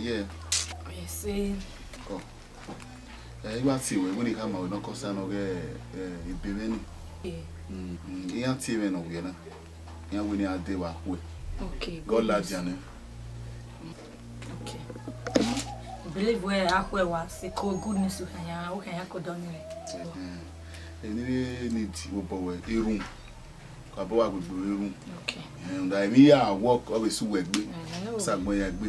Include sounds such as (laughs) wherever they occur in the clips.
yeah. Yes, eh. Oh. Eh, iwa ti we muni kama we noko sana oge eh ibimeni. Eh. Mm. Iya ti we no we na. Iya we ni ade mm-hmm. wa we. Okay. God love you. Okay. Believe where akwe wa se ko good news ukanya ukanya ko donire. Eh. Ni ni ti wo bo we irun bàbá wa gbogbo irun ǹda èmi yà wọ́ọ̀kì ọ̀bẹ̀sí wẹ̀ gbé mm, ṣàgbọ́n yà gbé.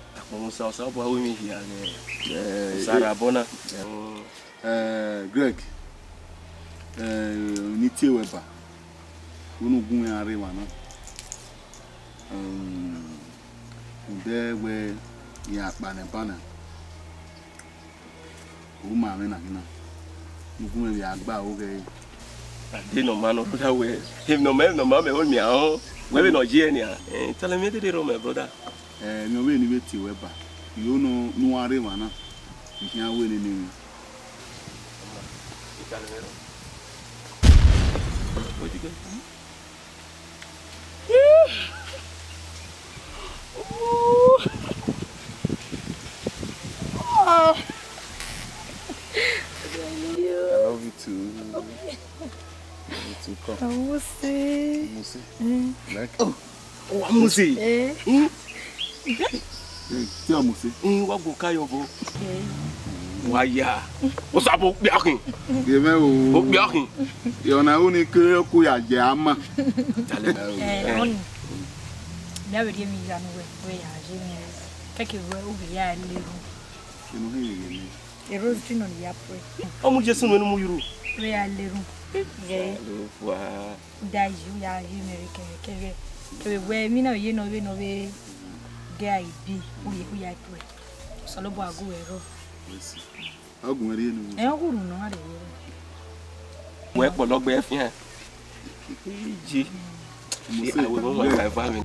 Msawasawapa wimi here and uh, eh, Sarah eh, Bona. Uh, uh, Greg, uh, Niti Weba, Unugumi Ariwana. Um, there were Yakbana Bana. Uma Mena Gina. Ugumi Yakba, okay. Ade nɔma nɔ brother wɛ, nɔma nɔma mɛ wɔn mia hɔn, wɛ bɛ nɔ jie nia, ɛ tɛlɛ mi tɛ de rɔ mɛ brother ɛɛ nea ɔbɛn ni bɛ ti wɛ ba yoo no nuwari ma na nhyɛn awɛ ni ni. Oh. I Mm. Like. Oh. Oh, Amusi. Eh. Mm tí a mọ̀ sí. ń wágbó káyọ̀ bọ̀ hmm. wáyà ó sábò gbé ọkìn. gbèmẹ o ó gbé ọkìn. ìyọ̀nà ó ní kéré kó yà jẹ́ a mọ̀. ẹ ọ nì bí mi yíra mi wẹ wẹ yà á jẹ mi rẹ kẹkẹ wẹ ó bẹ yà á lérò. inú hẹ yẹ mi. èrò eh, tí nà ní yà pẹ. ọmú jẹ sínú ẹni yúrò. wẹ yà á lérò. da yìí ó yà á yé mi rẹ kẹrẹ kẹrẹ kẹrẹ mí náà yé nà ga ibi uye kuya ipo salobo agu ero ogun ri enu e oguru na re ero we po logbe efin e ji mo se wo lo ka fa mi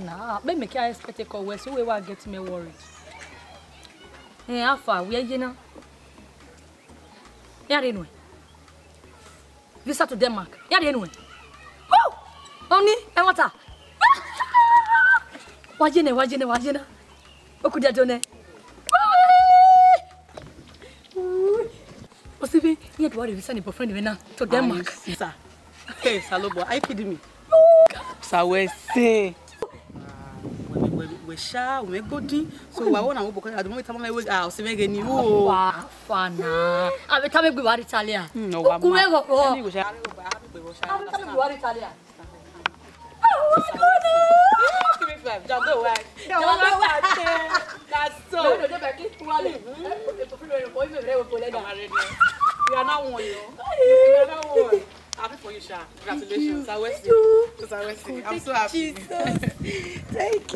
na ah, be make I expect a call where so we will getting me worried. Eh, how far we are you now? Yeah, anyway. Visa to Denmark. Yeah, anyway. Oh, Oni, and what? Wajine, wajine, wajine. Okudia jone. Osibi, yet what if you send your boyfriend when now to Denmark? Sir, hey, Salobo, are you kidding me? Sir, we're saying sha umegodi so waona ubo kwa adumo tamama we ah usimege ni huo afana abe tame gbe no wa kume go ko ni go gbe wari talia oh my god give me five don't go away don't go away that's so no no don't keep wali you are not one you are not one happy for you, Sha. Congratulations. Thank you. Thank you. I'm so happy. Jesus. (laughs) Thank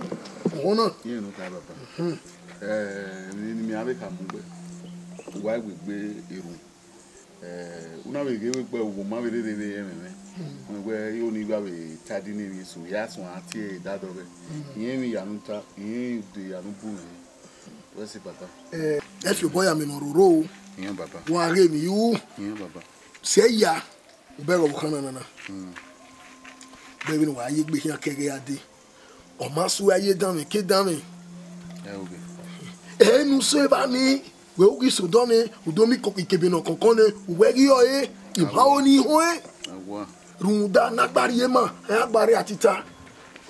mona. ihe nụka baba n'ime abịa ka mgbe ụwa igwe gbe iru una wege wegbe ugwu ma were rere ememe wegbe ihe onu igwe awe tadi n'emi so ya so ati dadobe ihe mi yanu ta ihe de yanu bu mi wesi baba. ẹ fi bọ́yà mi nà òróró o wọn àrẹ mi yíwú sẹ́yà ọbẹ̀ rọ̀ wọ́n kan náà nana bẹ́ẹ̀ ni wàá yé gbé yàn kẹ́gẹ́ adé ɔmaso ayɛ dame ke dame ɛnu so eba ni wɛwuki sodɔni odomi ikebena kɔkɔn ne wɛgiyɔ ye ìmáwo ni ihun ye runda nagbari ye ma agbari atita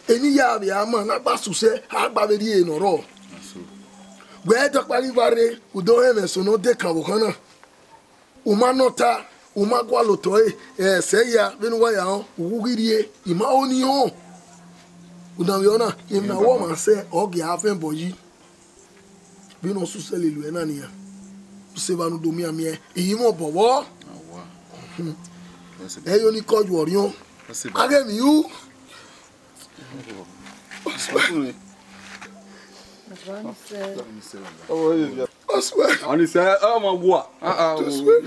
eniya abi ama nagba susɛ agbabedi ye nɔrɔ gbɛdɔkpali vare odo ɛmɛ sono de kanwo kana uma nɔta uma gbɔ alotɔ ye ɛsɛ ya benu waya hɔn owugiri ye ni ihun unaviona imnawoma sɛ ɔge afɛn bɔ yi bi na ɔso sɛ lelu ɛna nia seba no domi amiɛ eyi mo bɔbɔ ɛyɛ ni kɔju ɔriɔ agɛ mi yu. ɔni sɛ ɔma bu a. ɔsùwẹ̀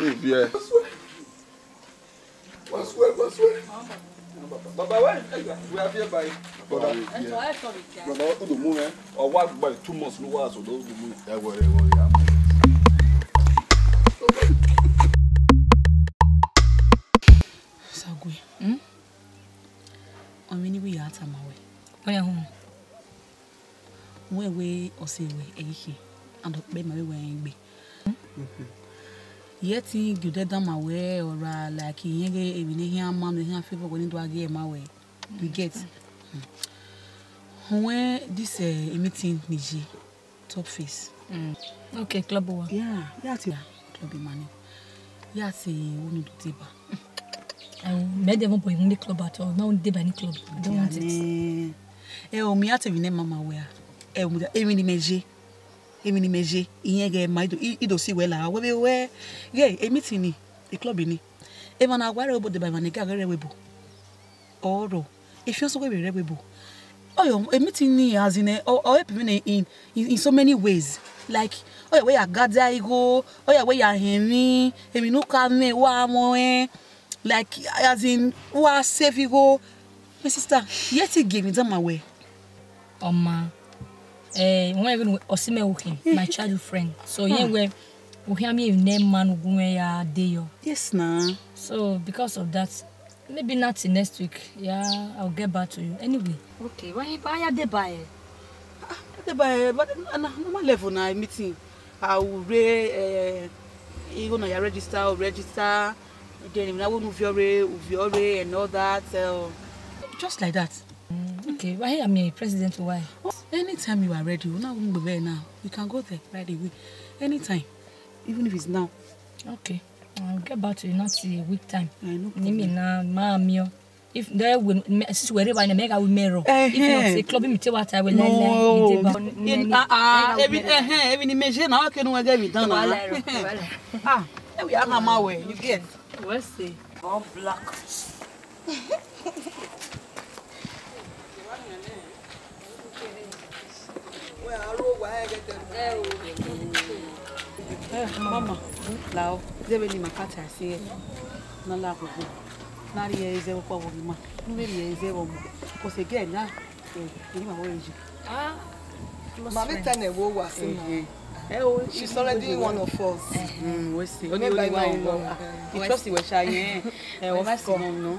ɔsùwẹ̀ ɔsùwẹ̀ baba wa we are here by baba baba o do mu ẹ ọwọ àgbà two months ló wà sọ́dọ̀ o do mu ẹ wọrẹ wọrẹ àmọ́. Sagwe, hmm? ọ̀rẹ́ ni wíyà àtàmáwẹ̀. Wọ́n yà hùn. Wọ́n ẹ̀wé ọ̀sẹ̀ ìwé ẹ̀yíkì, àdọ̀pẹ́ màwé wẹ̀ ẹ̀ ń gbé yeti gudeda ma wee ora uh, like ihe ga ebine ihe ama na ihe afọ ibo nidu agi ma wee you get hmm. when this uh, meeting niji top face mm. okay club wa yeah yeah ti club imani yeah ti wonu do ti ba mɛ de mo bɔ imu club at all n'aw de ba ni club don't want it. ɛ o mi a tɛmɛ ne ma ma wɛ a ɛ o mi da mɛ je èmi ni meje ìyẹn gẹ ma idosi wẹ la wẹbẹ wẹ yẹ èmi ti ni ìklọb e ni ema na agbára obodo bàbá ni gàgà rẹ wẹbù ọrọ ìfiọ́nsọ́ wẹbẹ rẹ wẹbù ọyọ èmi ti ni as in ọ e, help in in so many ways like ọyọ wẹ yà gada igo ọyọ wẹ yà hẹrin èmi nù ká mẹ wà mọ ẹ e. like as in wà save igo my sister yẹ ti gèmí dán ma wẹ. ọmọ. Um, uh eh one even osime uhi my childhood friend so hmm. yeah where hear me name man gunwe ya dey yo yes na so because of that maybe not next week yeah i'll get back to you anyway okay why you buy dey buy ah dey but ah, na normal level na meeting i will re eh you know you register or register then you know we move your and all that uh, just like that Mm, okay, why am I president? Why? anytime you are ready, we're not going be there now. You can go there right away. Anytime. Even if it's now. Okay. I'll get back to you not a week time. I know. Nimi na ma mio. If there will since we're ready, I mega will mirror. If not, say club me tell what I will learn. No. Ah ah. Every eh every image now can we get it done. Ah. Now ah, we are my way. You get. What's it? All black. mama lao zebe ni makati asiye na la gbogbo nari ye ze kwa wo ma nbe ye ze wo mo ko se ge na e ni ma wo eji ah mami tene wo wa si mo She's already one of us. Mm, we see. Only by now. It just we shy. Eh, we must come no.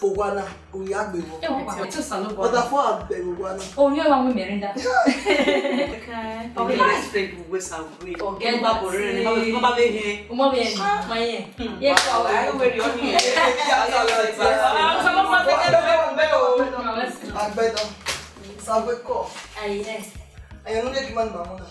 Owana, Uyagbego. Otherfor Agbego Owana. Oh, you want Merinda? Okay. Okay, let's play West Away. Ọ̀gẹ́ gba bòrè rẹ̀ ní bá bẹ́ẹ̀ yẹn. Ọmọ mi yẹn mọ yẹn. Yẹ kí ọ̀wọ̀ ayé wẹ̀ rí ọ̀nì yẹn. Ọmọ mi fẹ́ lọ́wọ́ bẹ́ẹ̀ o. Àgbẹ̀dọ̀. Sàgbẹ́kọ̀. Ẹ̀yẹ. Ẹ̀yẹ ló lè kí máa ń bàmọ́ náà.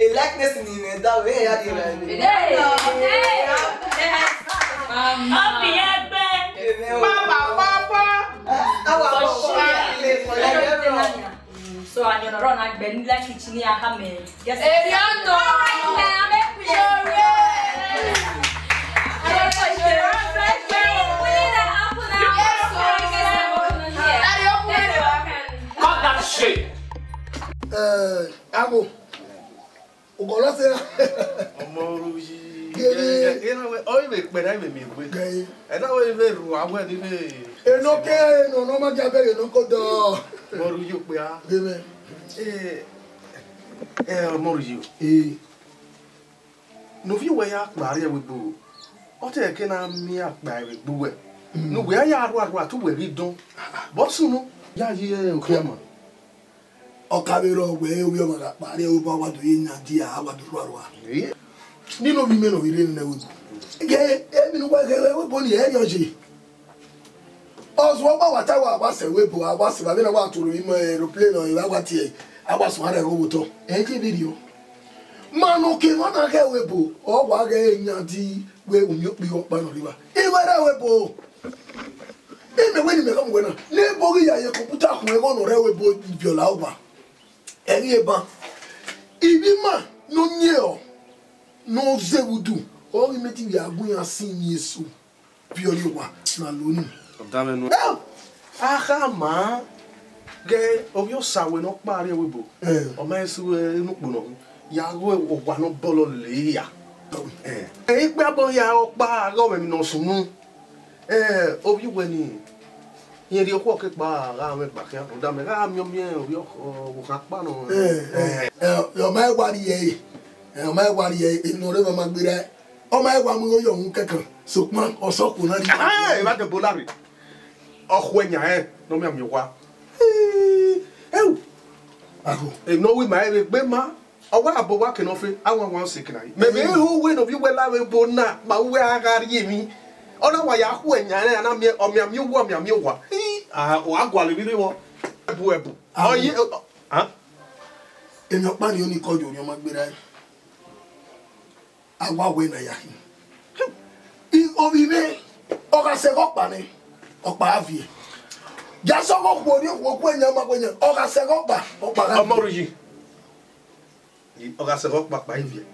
A likeness in Ineda wey ya di ra ni. Ọbì ẹgbẹ́ pápá pápá. Awa ọkọ ilé ìfọ̀lẹ́ yẹn lọ. So and your run at Ben like kitchen here hame. Yes. Eri ando. Cut that shit. Uh, Ago ụkọrọ sị enoke eno n'ọma ji abịaghị enoko dọọ novi wɛ ya akpa ariɛ wegbo ɔtɛ yɛ kena mi akpa wegbo wɛ no wɛ ya aru aru atu wɛ bi dɔn bɔsu no ya yi ɛ okuyama. ọkawere ọgwụ ewu ọmara kparịa ebe ọgbado ihe nya di ya agbadoro ọrụ a ndị e e na omime na oyiri nne wepụ emirikwa na ya erioji ọzọ ọgbawata agbasa ewepụ agbasa ma bịara watụrụ ime e, eroplen tụrụ agbata agbasa ara ewe ụtọ ejebirio mmanụ ke ọ na-aga ewepụ ọgwụ agaghị enye dị wee umekpu ihe iwere ewepụ emewe ni mekọ ngwena ya ya kọmputa ahụ ego ewepụ biola ɛne eba ibi ma no nye ɔ na ɔze wudu ɔri meti wi agun ase ni eso bi ɔri wa na lonu. aha maa gɛ ɔbi ɔsawe na ɔkpa ari ɛwebo ɔma esu enu kpono yago ɔwa na bɔlɔ lee ya ɛyi kpe abɔ ya ɔkpa ari ɔmɛ mi na ɔsunu ɛ obi wɛ ni. Yerioko ke kpa ra we kpa ke o da me ra mi mi o yo o ka pa no. Eh eh yo mai wa ri ye. Eh ma gbe re. O mai wa mu yo hun kankan so pon o so ku na ri. Eh ba te bolari. O khwenya e no mi mi wa. Eh eh. Ako. E no we mai we gbe ma ọwọ́ àbọ̀wá kìnnà fún àwọn àwọn ṣèkìnnà yìí. mẹ̀mẹ́ ìhùwé nà fi wẹ́lá wẹ́ bọ̀ náà màá wẹ́ ara rí mi ɔna wa yaho anyane ana mi ɔmiami wo ɔmiami wa hii aha o agwale bi ni wɔ ɛbu ɛbu ɔyi ɛ. èmi ọ̀pá ni ó ní kọ́jú orí ọmọ gbéra yìí àwa wẹ̀ náà yà yìí omi mi ọ̀ka sẹ́kọ̀ pa ni ọ̀pá àfìyè jasọ́kọ̀ kú orí òkú ẹ̀yà ọmọkùnrin yẹn ọ̀ka sẹ́kọ̀ pa ọ̀pá àfìyè. ọmọ rẹ yìí ọ̀ka sẹ́kọ̀ pa pa ìfìyè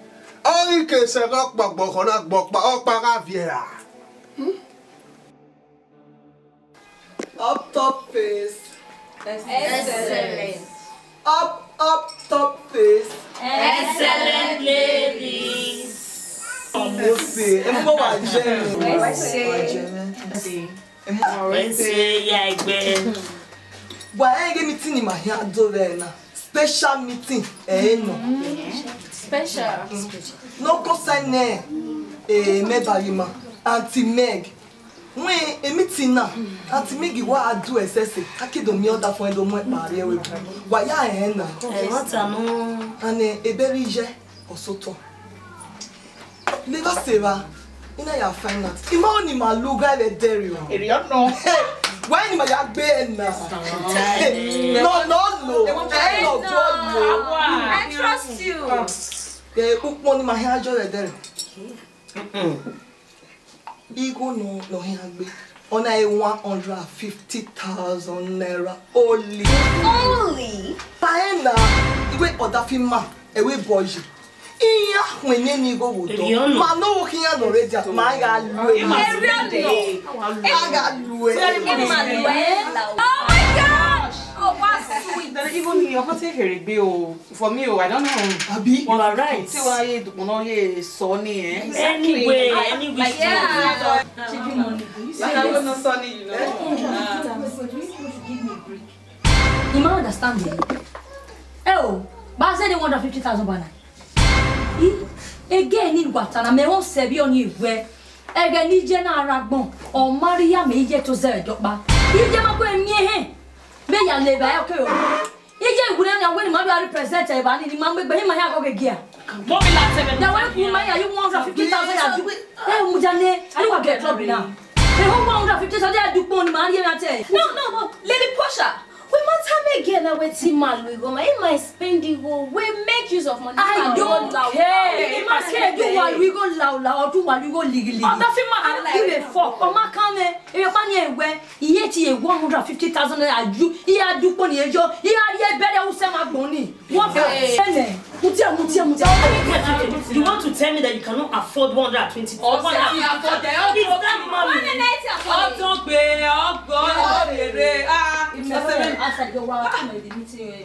ọ̀rí kẹsẹ̀kọ̀ pa gbọ̀kọ̀ náà gbọ̀pá ọ̀pá àfìyè rà. Hmm? Up top face. Excellent. Up up top face. Excellent ladies. Mo se, ẹ mọ wà jẹ́ mi. Wà jẹ́ mi. Wà se ya ẹgbẹ́. Wà ẹ gé meeting ìmọ̀ àyà dọ́rẹ̀ náà. Special meeting ẹ̀ hmm. No, Special. N'okọ sẹ́ni eh? ẹ̀ mẹ́bàá yìí máa. Auntie Meg. Mwen, emi tina. Auntie Meg iwa adu esese. Kake do mi oda fwen do mwen pari ewe. Wa ya e ena. Eh, Wata no. Ane eberi je osoto. Lagos seva. Ina ya find out. Ima oni ma luga le deri wa. Eri ya no. Why are you ya gbe ena? No, no, no. Ẹ lọ gbọ́ I trust you. Ẹ eh, kúkú ni ma hẹ́ ajọ́ rẹ̀ dẹ́rẹ̀ bigo no no hangbe ona e 150,000 naira only only paena igwe odafima ewe boji ihe ahụ enye n'igo wudo ma n'owo ka ihe nọ redia ma a ga-alue a ga-alue Oh, what? sweet? Then even your ọkọ is èrè gbé For me o, oh, I don't know. Abi, you are right. See wọ́n ayé dùnkún náà yé sunny, eh? ẹ̀. Anyway, anyway. Like, yeah. Chicken money. Like, I was not sunny, you know. You might understand me. Eh o, bá ṣe ní one hundred fifty thousand naira. Again, in Guatana, mi ò ṣẹ̀bi ọ̀nì ìwẹ́. Ẹ̀gẹ̀ ní jẹ́ náà ara gbọ̀n, ọ̀ máa rí yá mi jẹ́ tó ṣẹ̀rẹ̀ dọ́gba. Ìjẹ́ máa pẹ́ mi be ya le ba ya ko yo ije gure na we ma do represent e ba ni ni ma gbe gbe ma ya ko ke gia e. mo bi la tebe da we ku ma ya you 150000 ya du e eh, mu ja ne wa get trouble now e ho 150000 ya du pon ma ri ya e te no no lady Portia me get na wetin man we go ma if my e spending go wey make use of money. i don't care if my care do wa we go laula or do wa we go ligiligi. ọ̀dọ́ fi máa hàn láì rẹ̀ fọ́ ọmọ kan mẹ́ èrè pa ni ẹ̀wẹ́ iye ti yẹ e one hundred and fifty thousand naira ju iye adúpọ̀ nìyẹn jọ iye ayé bẹ́rẹ̀ ọ̀sẹ̀ máa gbọ́n ni. wọ́n fà sẹ́lẹ̀. Mutia, mutia, mutia. You want to tell me that you cannot afford 120? Oh, one afford and twenty. It's that money. Ọdún gbé ọgbọ́n òrèrè á. Ìmọ̀lẹ́ afford outside your wow team in the meeting.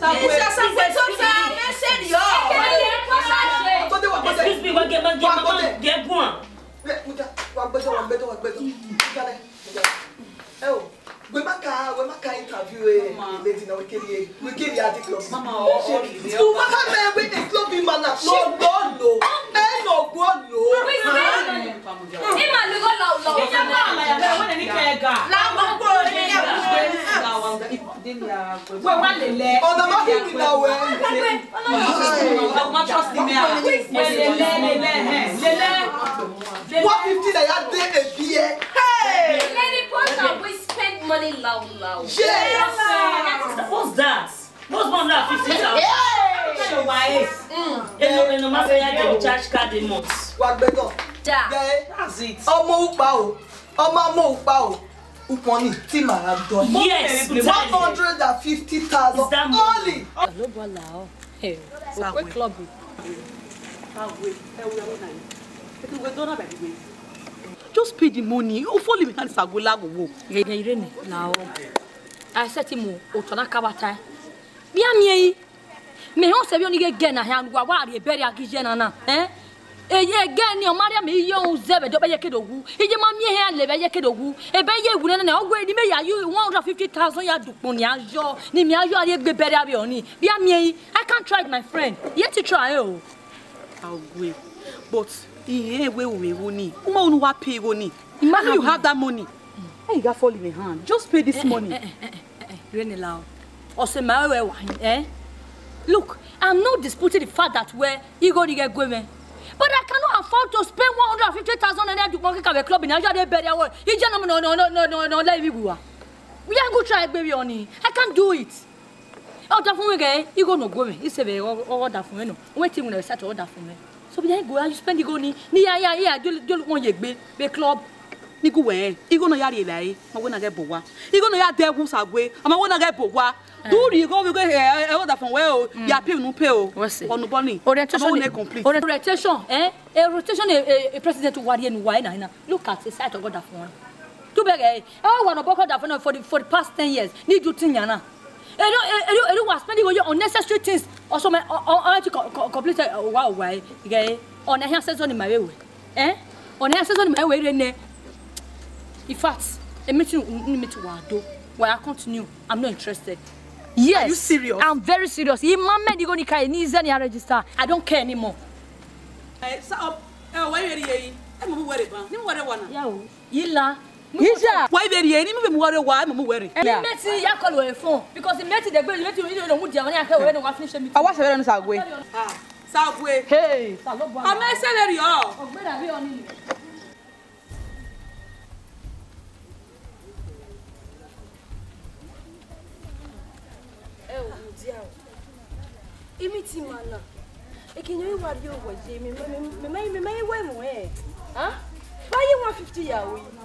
Sàpè sàpè tó ta mẹ́sẹ̀lì ọ̀. Ṣé kò ṣe? Àkọ́dé wà gbọ́dẹ̀. Excuse me, wà gẹ̀ bá gẹ̀ bá gẹ̀ gùn à. Wà gbẹ́tọ̀ wà gbẹ́tọ̀ wà gbẹ́tọ̀. Ẹ o we maka uh, we maka uh, interview eh lady na we carry we carry ati club mama o o ni o maka me we dey club him man na no no no e no go no we say e ma lu go law law ya ba ma ya ba we ni ke ga la ma go ni ya we wa le le ọ̀nà ma fi mi na we ma trust me ah le le le le le le 150 naira dey a beer hey important we spend money loud, loud. Yes! yes. What's that? What's one that 50,000? Yeah! Show my ace. Eno, eno, ma say I get charge card a month. Wagbego. Da. Eh? That's it. Ọmọ upa o. Ọmọ mo upa o. Uponi ti ma ra do. Yes, 150,000 only. Hello bola o. Hey, o club. Báwo ẹ wo ẹ wo náà? Ẹ ti wo dọ́nà bẹ̀rẹ̀ gbé just pay the money you follow me go. I hand sagola wo. yẹyẹ irene na ọ ẹsẹ ti mu otu n'aka wata bia mie yi mẹ hàn sẹbi onige gẹ na hàn wa wa àrè bẹrẹ akíjẹ nana ẹ èyí ẹgẹ ni ọmọ àríyá mi yẹ ohun zẹ bẹjọ bẹ yẹ kéde ogu ìjẹ máa mi hẹ lẹ bẹ yẹ kéde ogu ẹbẹ yẹ ewu nínú ọgbọ ẹni mẹ yà yú one hundred fifty thousand yà money. ní ayọ ni mi ayọ àríyá gbé a abẹ òní bia mie me. i can't try it my friend yẹ ti try Oh, o. àgùẹ but Iye we we woni. Uma unu wa pay ni. Imagine you have that money. Hey, you got fall in the hand. Just pay this eh, eh, money. Eh, Renilao. Ose ma we wa eh? Look, I'm not disputing the fact that we're ego nige gweme. But I cannot afford to spend 150,000 naira to monkey a club in Nigeria burial world. You just no no no no no no let me go. We ain't go try baby on it. I can't do it. Order for me, you go no go me. You say order for me no. Waiting when I start order for me so bidan go you spend go ni ni ya ya ya jol jol won ye gbe be club ni go we i go no ya re lai ma go na ge bowa i go no ya de gun sagwe ama go na ge bowa duri go we go e order from where o ya pay no pay o onu boni orientation orientation eh, eh orientation e president wari ni why na look at the site of order from to be eh e wa no boko da for the for the past 10 years ni ju tin yana ẹnu ẹnu ẹnu wa spending on your unnecessary things ọsọ mẹ ọ ọ ẹ ti complete ọwa ọwa ẹ gẹ ọna ẹhẹ asẹsọ ni màá wẹ ẹ ọna ẹhẹ asẹsọ ni màá wẹ rẹ nẹ in fact èmi ti ní mi ti wà do wà á continue i'm not interested. yes are you serious. i'm very serious yìí máa mẹ́ni kò ní ká yìí ní ìzẹ́ ni i register i don't care anymore. ẹ sá ọ ẹ wẹ́rẹ̀ yẹ yìí ẹ mọ̀ mú wẹ́rẹ̀ ban ní wẹ́rẹ̀ wà náà. yà o yìí la. Ija. Why very any me worry why me worry. Me meti ya call we phone because the meti dey go the meti you no mu dia when I we no finish me. Awa se no sagwe. Ah. Sagwe. Hey. Salobwa. Ama se very o. Ogbe da bi oni ni. Imi ti mana. Ekinyo iwa wari owo je mi me me me me me me we mu e. Ha? Baye 150 yawo yi.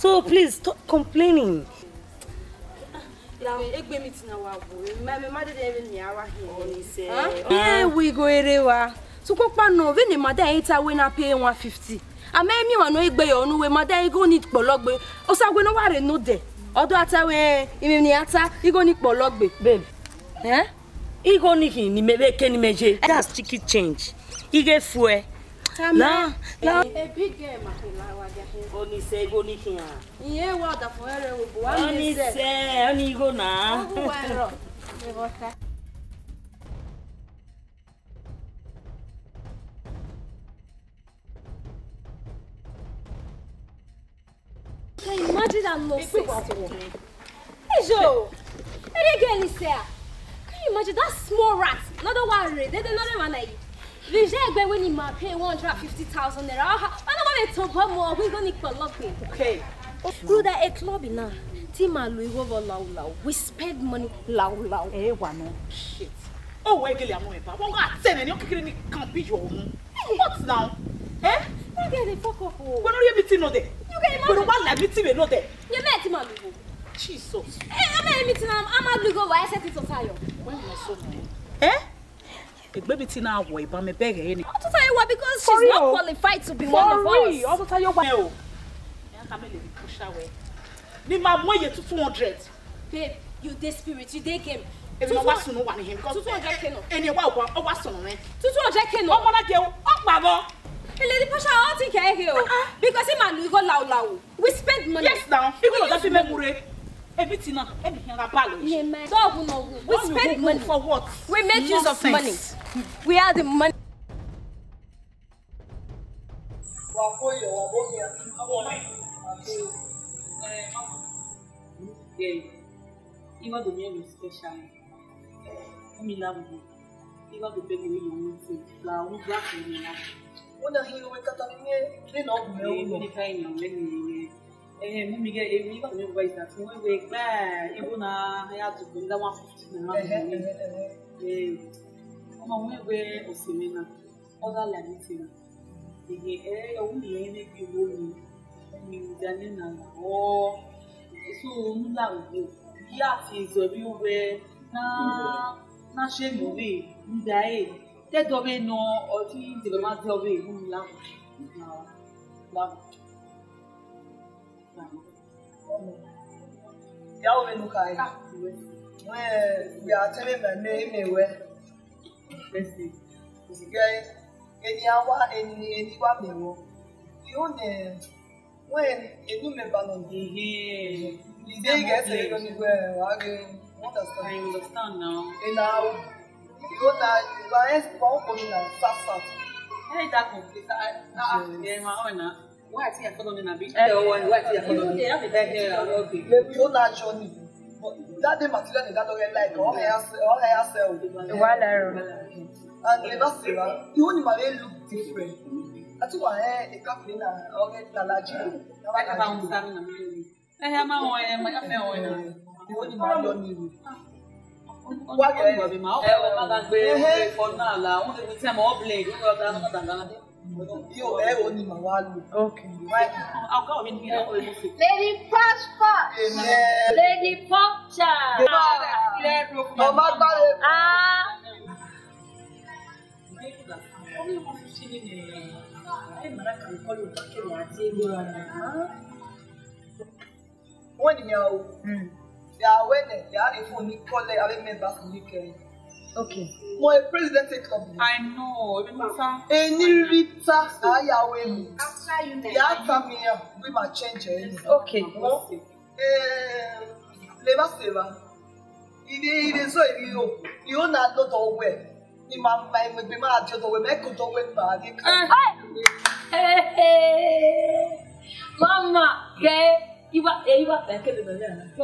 so please stop complaining. ye ah. we go ere So tukwopa no vene mada eta we na pay 150 ama one wa no igbe yo nu we mada ego need pologbe o sa we no wa re no de odo ata we imi ni ata ego need pologbe babe eh ego ni ni mebe ke ni meje that's chicken change ige fue na na. ebi gẹ makola wa gẹ. onise ego ni kiya. iye wa ọdà fún ẹrẹ òbò wa se. sẹ. onise oni go na. ọwọ́ wa rọ ìwọ́ta. Imagine I'm Hey Ejo, any girl is there. Can you imagine that small rat? Another one, another one. Vijay Egbewe ni ma pay 150,000 naira. I don't want to talk more. We're going to call up Okay. Brother, a club now. Tima Louis over Lau Lau. We spend money Lau Lau. Eh, one. Shit. Oh, wait, Gilliam, I'm going to send you. You can't be your own. What now? Eh? You get the fuck off. We're not meeting no day. You get imagine. We're not meeting no You met Tima Louis. Jesus. Eh, I'm not meeting. I'm not going to go. I said it's a fire. When was so Eh? ìgbébi tí náà wọ̀ ìbá bẹ́ẹ̀ rẹ̀ ni. ọtún táyé wa because she is not qualified to be one of us. sorry ọtún táyé wa. ẹ o ẹ ká mi lè fi push awẹ ni máa mú èyí two two hundred. babe you dey spirit you dey game. èmi náà wá sunu wà nìyẹn. two two hundred wá ògbọ́n ọ wá sunu rẹ. two two hundred ọmọ náà jẹun ọ̀pọ̀ àbọ̀. Lady Pasha, I don't think ah, I ah. hear Because him and we go We spend money. Yes, now. Even though that's everything now, everything about it. So, no, we spend money for what? We make use of money. We are the money. Even the meal is special. I mean, love you. Even the baby will you want to. Now, we got you. When I hear you, we can't hear. They know me. They can't hear me ehem me get a million new boys that when we clear even na higher to go that one fifty na one million eh ọmọ wọn gbé òsèlè náà ọgá làbí eh, rà èyí ẹ ọwọ yẹn ní bí owó mi mi ò dání nà ọ èso ńlá òde yí àti ìzọ bí ó wẹ náà náà ṣe mọ̀wé ńdá ẹ̀ tẹ́tọ́ bẹ́ẹ̀ nà ọtí ìdìbò máa tẹ́ ọ bẹ́ẹ̀ ìhùn làwọn Yahweh no kai. Where we are telling my name anywhere. Fesi. Osigẹ ẹni awa ẹni ẹni wa mẹwọ. Yóò nẹ wẹ́n ẹnu mẹba nọ. Ìdè gẹ̀ẹ́sẹ̀ yóò ní wẹ́ wàá gẹ̀ understand. I understand now. Ẹna e yóò na ìgbà ẹ̀ kọ́ òun na sàfà. Ẹ̀ dà kò kí ẹ̀ máa ọ̀ náà ìwà àti ẹ̀fọ́ náà ni nàbí ẹ̀wọ̀ ìwà àti ẹ̀fọ́ náà ni ẹ̀yọ́ náà jọ ni that day material dey gather well like all higher all higher cell. ìwà lẹ́rù. and the last year the whole nimare look different àti wà ẹ ẹka pè na ọ̀rẹ́ lalaji. ẹ bá wọn sáré nà mí. ẹ the whole nimare lọ ní ìlú wájú ìwà mi máa ń gbé fọnà àlà òun lè fi tẹ́ mọ́ ọ́ blake ó Okay. I'll go in here. Lady Prosper. Amen. Lady Puncture. Mama Gbare. Ah. wọ́n nìyẹn o yàwé nìyàrá ìfún ní kọ́lé alẹ́ mẹ́ta fún ní kẹrin. Okay. Mo ye president club. I know. Erinrita. Erinrita Ayawemi. After you met. Ìyá ta mi yàn bí ma change ẹ̀ ní. Okay. Mo eh, leba seba. Ìdí ìdí so ìdí yóò. Ìyó na lọ́dọ̀ owó ẹ̀. Ní ma ma ẹgbẹ́ máa jẹ́ ọ̀dọ̀ owó ẹ̀ mẹ́kọ̀ọ́ tó wẹ̀ gbà á ní ká. Mama, kẹ́. Okay you were yeah, you were like kebe bẹ̀rẹ̀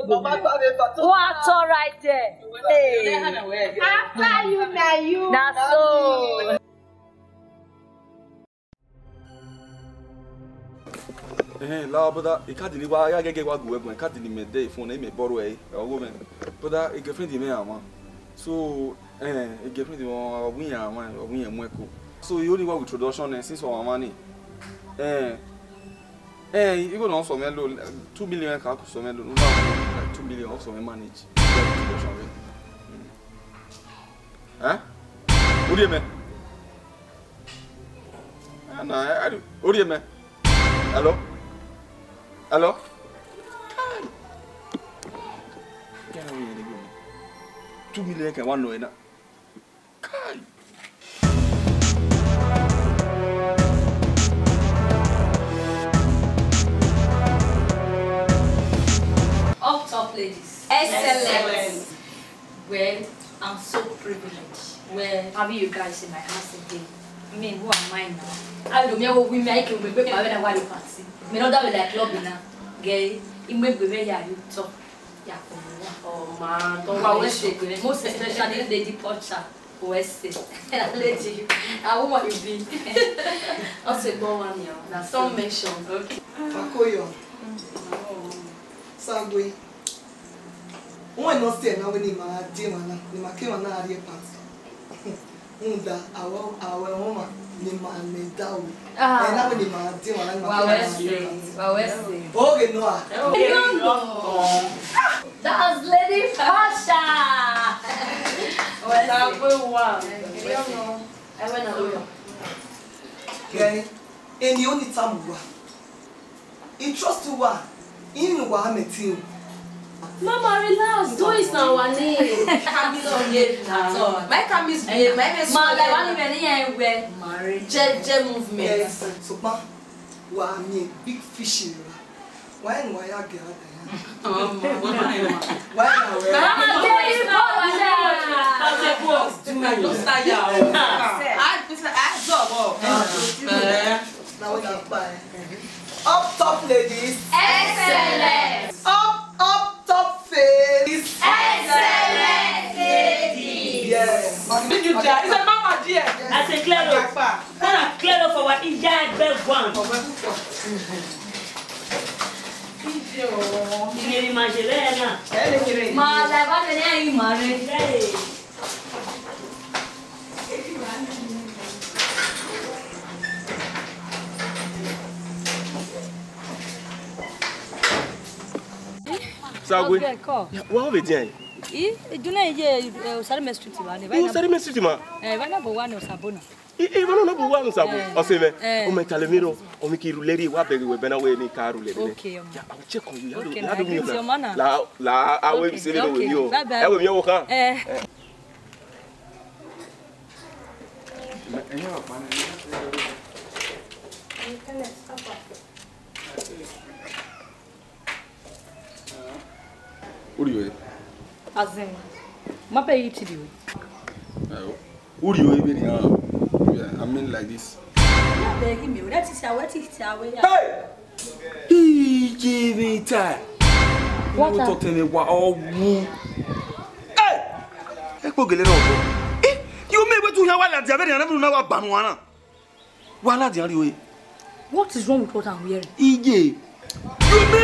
right there. Hey. after you na you. na so. ehe la boda e ka dini wa ya gege wa guwe gun e ka dini me de fun na me boro e, e owo me boda e girlfriend me awon so eh e girlfriend won ogun ya awon ogun ya e mu eko so you only wa with introduction eh, since o mama ni eh Eh, even on some loan, two million can cost some loan. like two million also manage. Huh? Hmm. Eh? What do you mean? Ah, no, I do. What do you mean? Hello? Hello? Two million can one loan. Kai. top ladies. Excellent. Well, I'm so privileged. Well, having you guys in my house today. I mean, who am I now? I don't know women I can break my when I want to party. Me not that like club now. Gay, it make me very you top. Yeah, oh man, don't worry. Most especially Lady Portia. West (laughs) Lady, I woman you be. Also, go one year. That's some mention. Okay. Pakoyo. Mm. Sagwe wọn na se na wani ma di ma ah. na ni ma ke ma na ari pat nda awo awo wọn ma ni ma me da o e na wani ma di ma ni ma ke ma na ari pat wa wese oge no a lady fasha wa ta pe I went alone. Okay. And the only time eni oni tamuwa i one you wa inu wa you. Mama, relax. Do is not one name. Can't misbehave at ah. all. My camis misbehave. Eh, my misbehave. Ma, like one even here where marriage. Je, je movement. Yes. So ma, wa ni big fish in la. Why n waya gira da ya? Mama, why Ma, Why na? Mama, get it for waya. That's the boss. Do not start ya. I, I job. Oh. Now we can buy. Up top ladies. Excellent. Up up says, Excellent lady. Yes. Did you die? It's a mama dear. Yes. As a clero. What a clero for what is that bell one? Ìjọ. Ìjọ ìmàjẹ̀lẹ́ ẹ̀ náà. Màá lè bá tẹ̀lé ẹ̀yìn màá rẹ̀. sagwe eh, wa be di oh, an i duna ye usari mesuti ma ne ba usari mesuti ma eh bana bo wa no sabona i bana no bo wa no sabo eh, o se me eh. o me tale miro o mi ki ruleri wa be we bena we ni ka ruleri ne okay ya i will check on you ya do ya do mi na la la i will see you with you e we mi wo kan eh Enywa pa na ni. Internet apa? uriwe azin mape yitiriwe ayo uriwe be ni ah i mean like this beg me that is how it is how hey give me time what to tell me what oh hey e ko gele ro bo eh you me we tu ya wala dia be ni na bu na wa banu wa na wala dia riwe what is wrong with what i'm wearing ije you me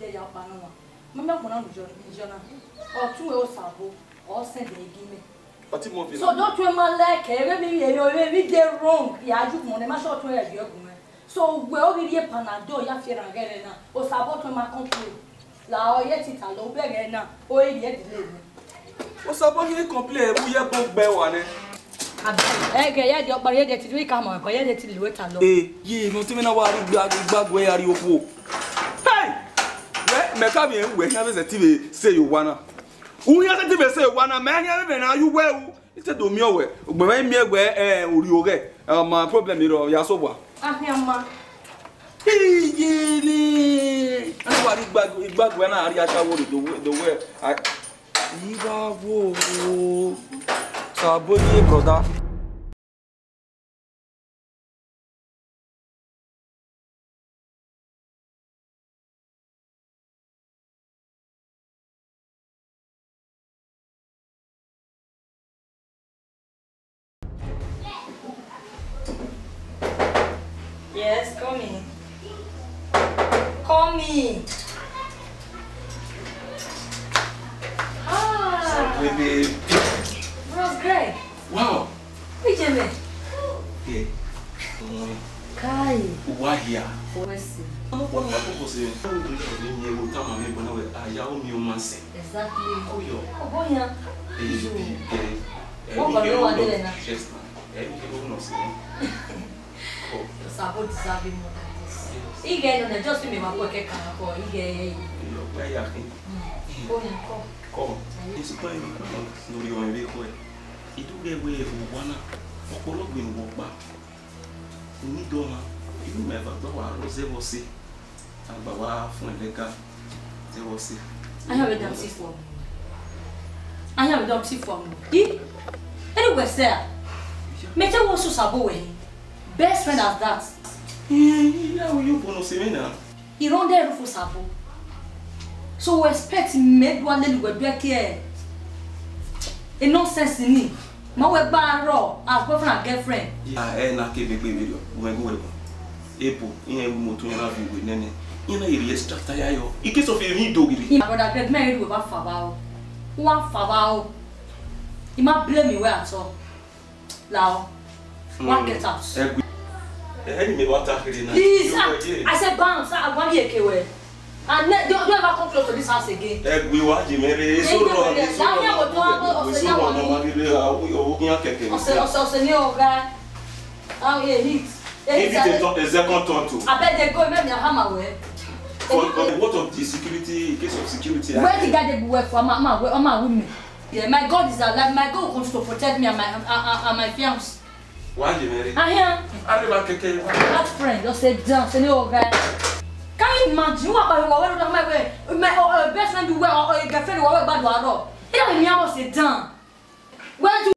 de ya pa no ma me kuna njo njo na o tu e o sabo o se de gi so don't you man like e be mi e yo e mi de wrong ya ju mo ne ma so to e bi ogun me so we o ri e panado ya fi ran gere na o sabo to ma control la o ye ti ta lo be gere na o e ri e delay me o sabo ni complain e bu ye bo gbe wa ne Ege ya di ọkpara ya di etiti wika ma ọkọ ya di etiti liwe ta lọ. Ee, yee, mo tún mi náà wá rí gbàgbé ariwo. meka bie ngwe hyabe tibe se yuwana uya se tibe se yuwana me hyabe be na yuwe u ite do mi owe ogbe me mi egbe eh ori oge eh, ma problem iro ya so ahia ma yini anwa ri gba gbagbe na ari asawo do do we ibawo sabo ni brother ige nọ na jos mi wakọ keka wakọ ige eyi. ọgbà ya kí. oya kọ. kọ nisitọ yi mi kọ lórí wọn ebe kọ ẹ ìdúgbò ewe òwò náà ọpọlọgbọ ìwọ pa onídọọmọ ìlú mẹfà gbọ wà lọ zẹwọ sí àgbà wà fún ẹlẹka zẹwọ sí. anya bẹ dàm sí fọm anya bẹ dàm sí fọm di ẹni wẹsẹ a mẹtẹ wọn sọ sábọ wẹ best friend as that. How will you bonus me now? for Sabo. So expect me one little way back here. A nonsense in me. My way by raw, our boyfriend and girlfriend. Yeah, eh, na ke big baby. When go with Epo, in a motor and have you with Nene. In a area strata yayo. In case of a need doggy. My brother Greg married with a fabao. One fabao. You might blame me where at all. Now, one hmm. get out. Please, I said bounce, I want you to wear. And don't, don't ever come close to this house again. Ẹ̀gbin wá jì mẹ́rin, èso rọ̀ ní èso rọ̀ ní ọ̀gbìn. Èso rọ̀ ní ọmọ bíbí ogun akẹ́kẹ́ mi. Ọ̀sẹ̀ ọ̀sẹ̀ ọ̀sẹ̀ ní ọ̀gá. How you need? If you take a second turn to. Abeg dey go make me hammer well. For for the what of the security in case of security. Where the guy dey work for? Ọmọ àwọn women. Yeah, my God is alive. My God will continue to protect me and my and, and, and my fiance. Why you ah, married? I am. Arriba keke. That friend just said dance and you guy. Can you imagine what about your wife? My way, my uh, uh, best friend, uh, your girlfriend, your wife, bad one. It don't mean I was a dance. Where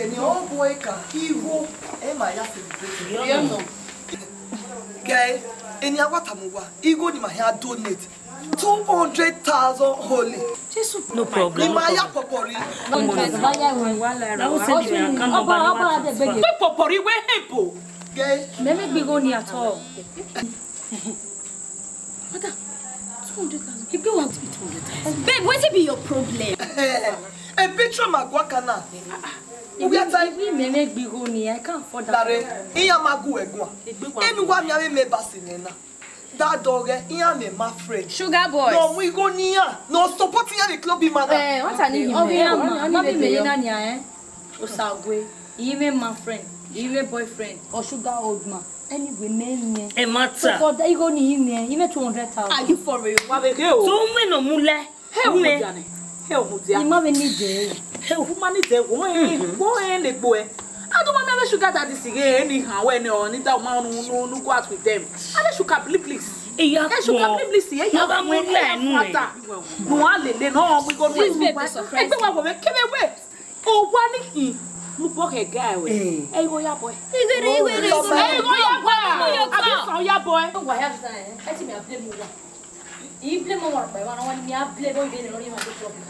sɛ nea ɔboa ka hero ɛma yɛ celebrate guy ɛni awatamuwa ego ni ma hɛ adonate two hundred thousand holy. jesu no problem. ni ma ya pɔpɔri. ɔbɔ ɔbɔ adé gbege. wey pɔpɔri wey hepo. gɛ. mɛmɛ gbego ni atɔ. mada two hundred thousand you go want to be two hundred thousand. babe wetin be your problem. A picture ma guacana ubiata ibi meme gbiro ni i can't afford that lare iya magu egun emi wa mi ame me basi nena that dore eh, iya me ma friend sugar boy no we go niya no support iya the club ima na eh what ani him obi ama no be me na ni eh osagwe ime ma friend ime boyfriend or sugar old man anyway menye e matter so god igo ni ime ime 200000 are you for real wa be ke o so me no mule he o mo dia ni he o mo dia ni ma be ni humanite woegbo adụmamị ebe shuga dadi si ga enyi ha wee na ọnịda mmanụ go out with them abe shuga bliplis shuga bliplis ya ya nwata nụwa lele na ọmụgo egbe gwagwere kebe we ọgwa n'ihi lupọ kẹkẹ ẹ wẹ ẹ yọ yabọ ẹ. ìwéré ìwéré ìwéré ẹ yọ yabọ ẹ àbí sàn yabọ ẹ. wà á yà bìtàn ẹ ẹ ti mi àbílẹ̀ mu wà yìí bílẹ̀ mu wà pẹ̀lú àwọn ni mi àbílẹ̀ bọ́ ìbéèrè lórí ìmọ̀ àti ìjọba.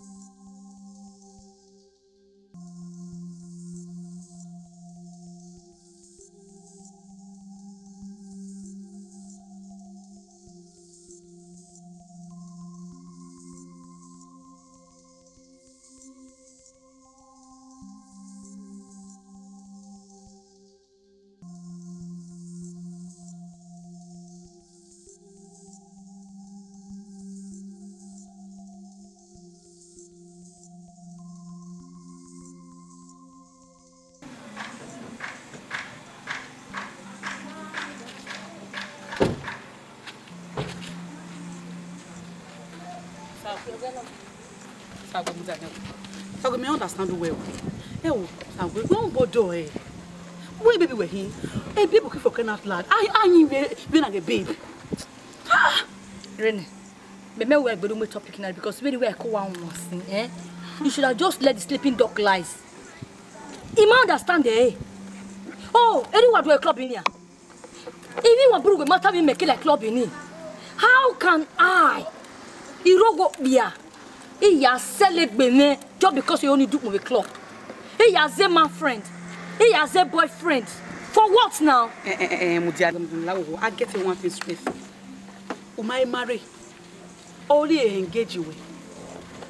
stand well. Ewo, and we go go do oh, eh. Where baby were eh. he? A baby could for cannot lad. I I you been like a babe. Ah, Rene. Me me we go topic now because we were call one once, eh? You should have just let the sleeping dog lies. He might understand eh. Oh, anyone do a club in here. Even when Brugo must have been making a club in here. How can I? He Irogo bia iya sele gbene just because you only do with club has a man friend He has a boyfriend for what now. ẹ ẹ ẹ mo di oh, i get you one thing straight o ma e marry only e engage with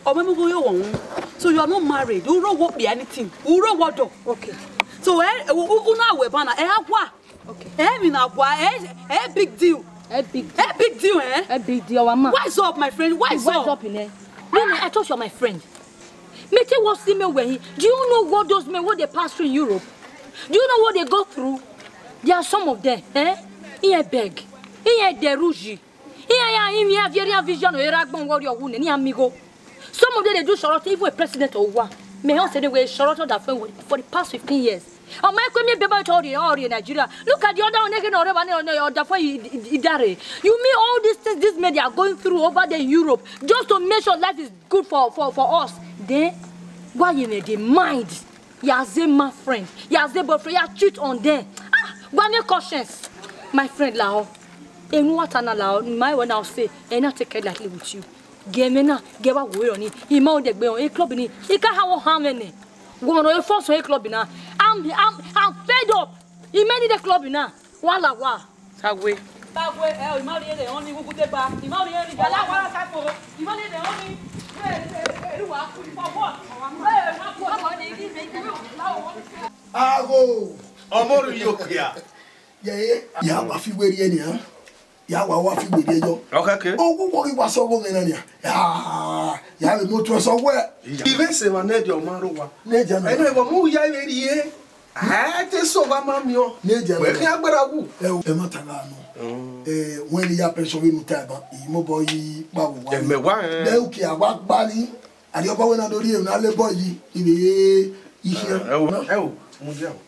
ọmọ mi yóò wọ̀ wọ́n so you are not married uro wo be anything uro wo do. okay. so who unu awẹ we're ẹ agwa ẹ Okay. Eh, na agwa ẹ ẹ big deal. ẹ big deal ẹ big deal eh? ẹ eh, eh. big deal wa ma. wise up my friend wise up. wise up in there. Nene, I thought you were my friend. Mete was Sime Wehi. Do you know what those men, what they pass through in Europe? Do you know what they go through? There are some of them, eh? He a beg, He iye deruji, iye a imi ya vieria vision or eragbon warrior He a amigo. Some of them, they do shorot, even a president or one. May I say they were shorot that for the past 15 years ọmọ ẹkọ mi bẹbẹ tó ọrìn ọrìn nàìjíríà look at the other one again ọrẹ wa ní ọ̀nà ọ̀dà fún ìdárè you mean all these things these men they are going through over there in europe just to make sure life is good for for for us then why you dey mind yaze ma friend yaze boyfriend ya cheat on them ah gbani conscience my friend lao emu wata na lao my one now say ena take care lightly with you gemena gewa wo yo ni ima o de gbe on e club ni e ka ha wo ha mene gomoro e force on e club na I'm, I'm, I'm fed up. He Imeni de club now. Wala wa. Tagwe. Tagwe. eh, imali ere oni gugute ba. Imali ere gala wala Tagwe. Imali ere oni. Ago. Ọmọ rẹ̀ yóò kíá. Yẹ̀yẹ́. Ìyá wa fi wéri ẹni hàn yà wà wá fi gbèdé yọ. owó wọrí wa sọ wọrí náà ni yà rè mo tún ẹ sọ wẹ. ìfẹ́ sèwà náà di ọmọ arúgbó wa ẹnu ẹ̀wọ̀n mú ya eré yẹ e. àyàtẹ sọba máa mi ọ wẹẹkẹ agbára wù. ẹ o ẹ e e má ta náà nù wọn ni yàpẹ sọ wíwú tá a bá èyí mo bọ yí báwo wá. ẹmẹ wá ẹ. bẹ́ẹ̀ kì í àwa gbá ní àdìọ́bá wẹ́n náà lórí èrò náà lébọ̀ yìí ìbéyé iṣẹ́. ẹ o ẹ eh, eh, eh, o mo jẹ o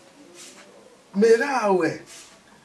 mẹ́rà àwẹ̀.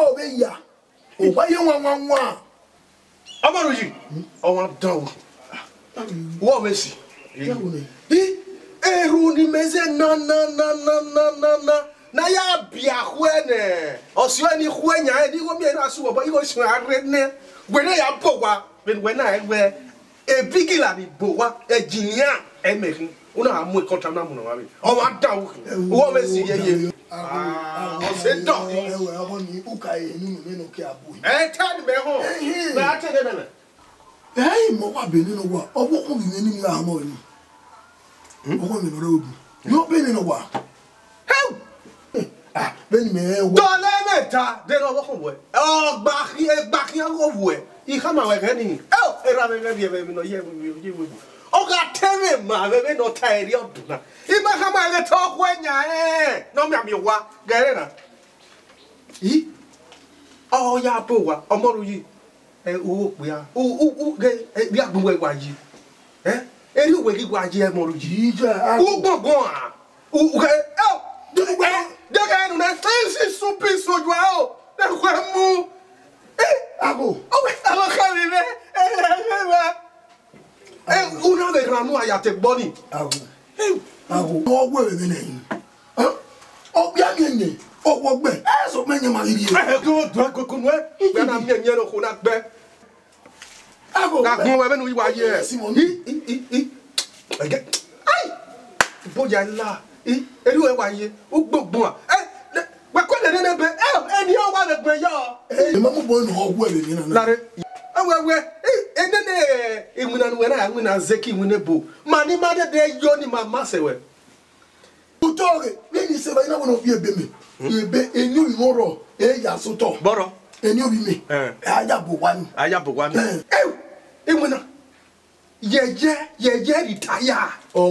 o bɛ ya o ba ye ŋa ŋa ŋa. amadu yi ɔwɔ dan o wɔ bɛ si. i eru ni meze na na na na na na na na ya bia hwɛ nɛ ɔsiwɛ ni hwɛ nya yɛ ni ko mi yɛ na su wɔ bɔ i ko sɔn are nɛ wɛnɛ ya bɔ wa wɛnɛ ya wɛ ebigi la ni bo wa ɛdzinia ɛmɛhin wọn náà mú ẹkọ o náà mú nàá mi ọmọ adá wọkì wọn bẹ si yẹyẹ ọsẹ dọ. ẹwẹ ọmọ mi uka yẹ nínú mi nù kí a bọ yìí. ẹ tẹ́ ẹni bẹ́ẹ̀ hàn bẹ́ẹ̀ á tẹ́ ẹ bẹ́ẹ̀ nà. lẹ́yìn mọ́ wà bẹ́ẹ̀ nínú wa ọwọ́ kún mi nínú yà hàn ọ̀yìn ọwọ́ mi lọ́dọ̀ òbí yóò bẹ́ẹ̀ nínú wa. bẹ́ẹ̀ ni mi ẹ wọ. dọ́lẹ́ mẹ́ta dẹ́nu ọwọ́ kún wọ ẹ ọgbà kí ẹ gbà kí ẹ wọ wọ ẹ ìkàmà wẹ̀ kẹ́ nìyí ẹ ɔkatere ma bɛbɛ na ɔtaere ɔdo na ibaka ma ɛbɛ tɛ ɔkɔ ɛnyaɛ na ɔmi ami wa gɛrɛ na yi ɔyɛ oh, abo wa ɔmɔdo yi ɛ owó kpea o o o gɛ ɛ bi agbowó ɛwà yi ɛ eri owó kí wa yi ɛmɔdo eh? yi o gbɔgbɔn a o gɛ ɛ ɛ dɛgɛ ɛnu na sɛnsi eh, supi sojua o oh, ɛkɔ ɛmu e, ɛ eh? abo ɔwɛ oh, alɔkari rɛ ɛ ɛ ɛ ɛ una de ranu ayate gbọni. awo eh, ọwọ wẹrẹ mi nẹyin ọbẹ mi nye ọwọ gbẹ ẹ sọ mẹ nyẹ ma yiri yẹ. ẹ kí wọn dùn kókó nù ẹ gbẹ náà mi ẹ nyẹ ló kó náà gbẹ. ka gun wẹ bẹ nu iwa yẹ ẹ bóyá ńlá eri wẹ wá yẹ ó gbọgbọn a ẹ wẹkọ lẹ nẹnẹ bẹ ẹ ẹni ọwọ rẹ gbẹ yọ. ẹ ẹ mọ bọ ní ọwọ rẹ nínú. lare ẹ wẹ wẹ. enene ingwina nwena ya ngwina zeki ngwine bo mani made de yoni ma masewe utore nini seba ina wono fi ebe hmm. enyu iworo e ya soto boro enyu bi mi eh. e aya bo aya eh. o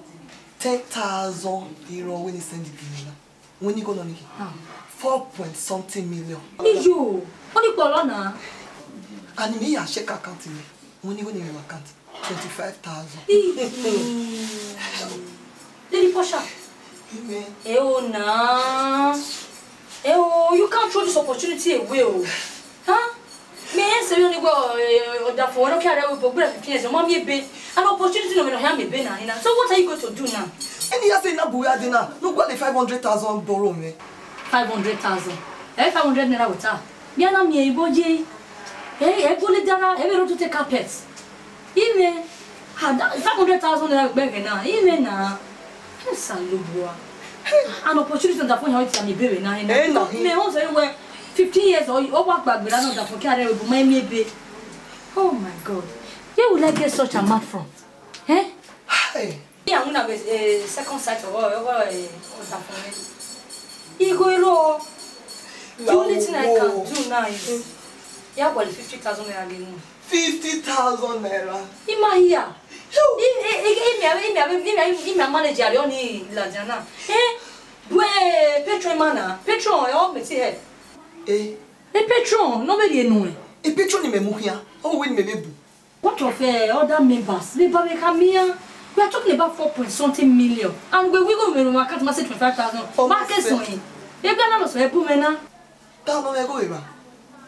ten thousand naira wey ni send di when you go on nìyí ah. four point something million. you wọ́n ní pọ̀ lọ́nà. àní mi yà ṣẹ́ka àkáǹtì mi wọ́n ní gọ́nà ìrìn àkáǹtì twenty five thousand. (laughs) lady Portia. ẹ oh, náà ẹ oh, you can't throw this opportunity away o. Huh? me yɛn sɛ ne gɔ ɔdafoɔ no kɛra wo bɔgbura fifteen years ɔma mi ebe an opportunity na mi na hɛn mi be na hena so what are you going to do now. ɛni yɛ sɛ ina buya di na no gba five hundred thousand borrow me. five hundred thousand ɛyɛ five hundred naira wò ta bí ana mi yɛ ibɔ jɛ ɛyɛ ɛgbɔle dara ɛbɛ rotu te carpet ime five hundred thousand naira gbɛngɛ na ime na ɛsan lobuwa an opportunity na dafɔ yɛn o ti sami bere na hena. ɛyɛ na hin mɛ o sɛ fifteen years ọwọ́ àgbàgbèrè náà dàpọ̀ kí ara ẹ̀rọ mọ ẹ̀mí ebe oh my god where would I get such a man from? Eh? ní àwọn náà second site ọwọ́ ọwọ́ ọ̀dà fún mi igo irú o the only thing I can do now is yàgbọ̀ lè fifty thousand naira lè mú. fifty thousand naira. ima hiya imi amanager yọ ni ìlàjà náà. Wẹ́ẹ̀ patron mana patron ọ̀ mẹ́tí ẹ̀. Eh? E patron, no me die no. E eh, patron ni me mu hia. Oh we ni me be bu. What of uh, other members? Me ba me come here. We are talking about 4 point something million. And we we go me no account ma say 25,000. Market so yin. E bia na no so e bu me na. Ta no me go e ba.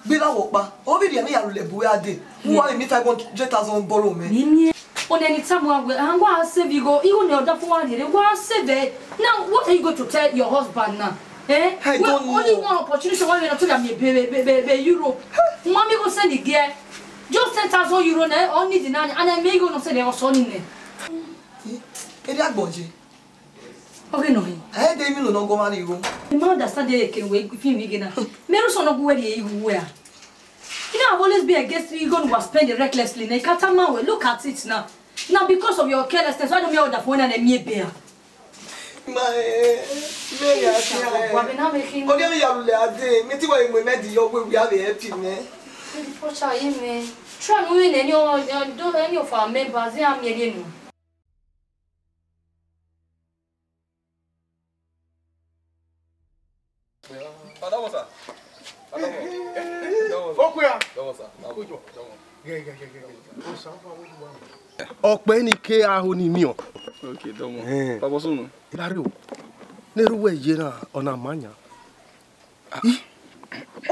Be ba wo pa. O bi die me ya le bu ya dey. Mu wa mi 500,000 borrow me. Ni on any time we I'm going to save you go. You know that for one day. Go save it. Now what are you going to tell your husband now? Eh? I well, know. Only one opportunity why we not talking about be, be, be, be euro. Mommy go send the girl. Just ten thousand euro na only the nanny and I may go not say they also ni. Eri agboje. Okay no hin. Eh dey mi no go man euro. You no understand dey can we film again. Meru so no go where dey euro where. You know I've always been against you going to spend it recklessly. Na kata man we look at it now. Now because of your carelessness, why don't you order for phone and a mere bear mary asiɛ oge mi yalule ade mi ti wɔ imwe mɛ di yɔ we we have a happy mɛ. Pocha yi mɛ try mu yi na any of any of our members yi am yɛ de nu. Adamu sa. ọpẹ ni ké ahoni mi ọ. ok dọmọ pàbọ sunu. Ilario, n'eruwe yie na ọ na-ama anya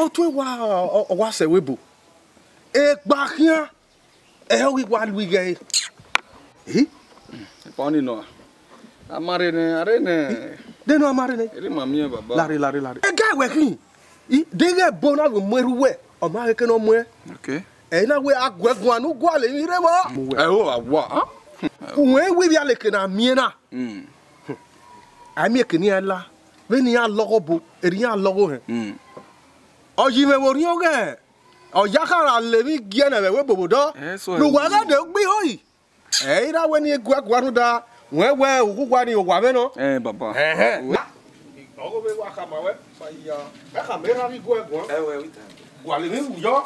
otu ah. ewa ọwasa ewebụ egbahịa ehoghiwa alụghị gị Pani no. Amarene, arene. De no amarene. Eri mamie baba. Lari lari lari. E ga we clean. I de ge bona go mweru we. O ma ke no mwe. Okay. E na we agwegun anu gwa le mi re mo. E o agwa. Unwe we bi ale ke na mie na. Mm. ami kini la be ni ya logo bo eri ya logo he mm o ji me wori o ge o le mi gie na be we bobo do lu wa ga de gbi hoyi e ira we ni egwa gwa ru da we we ogu gwa ni ogwa be no eh baba eh eh ogo wa ka ma we fa ya ka me ra ni gwa gwa eh we wi ta gwa le ni wu yo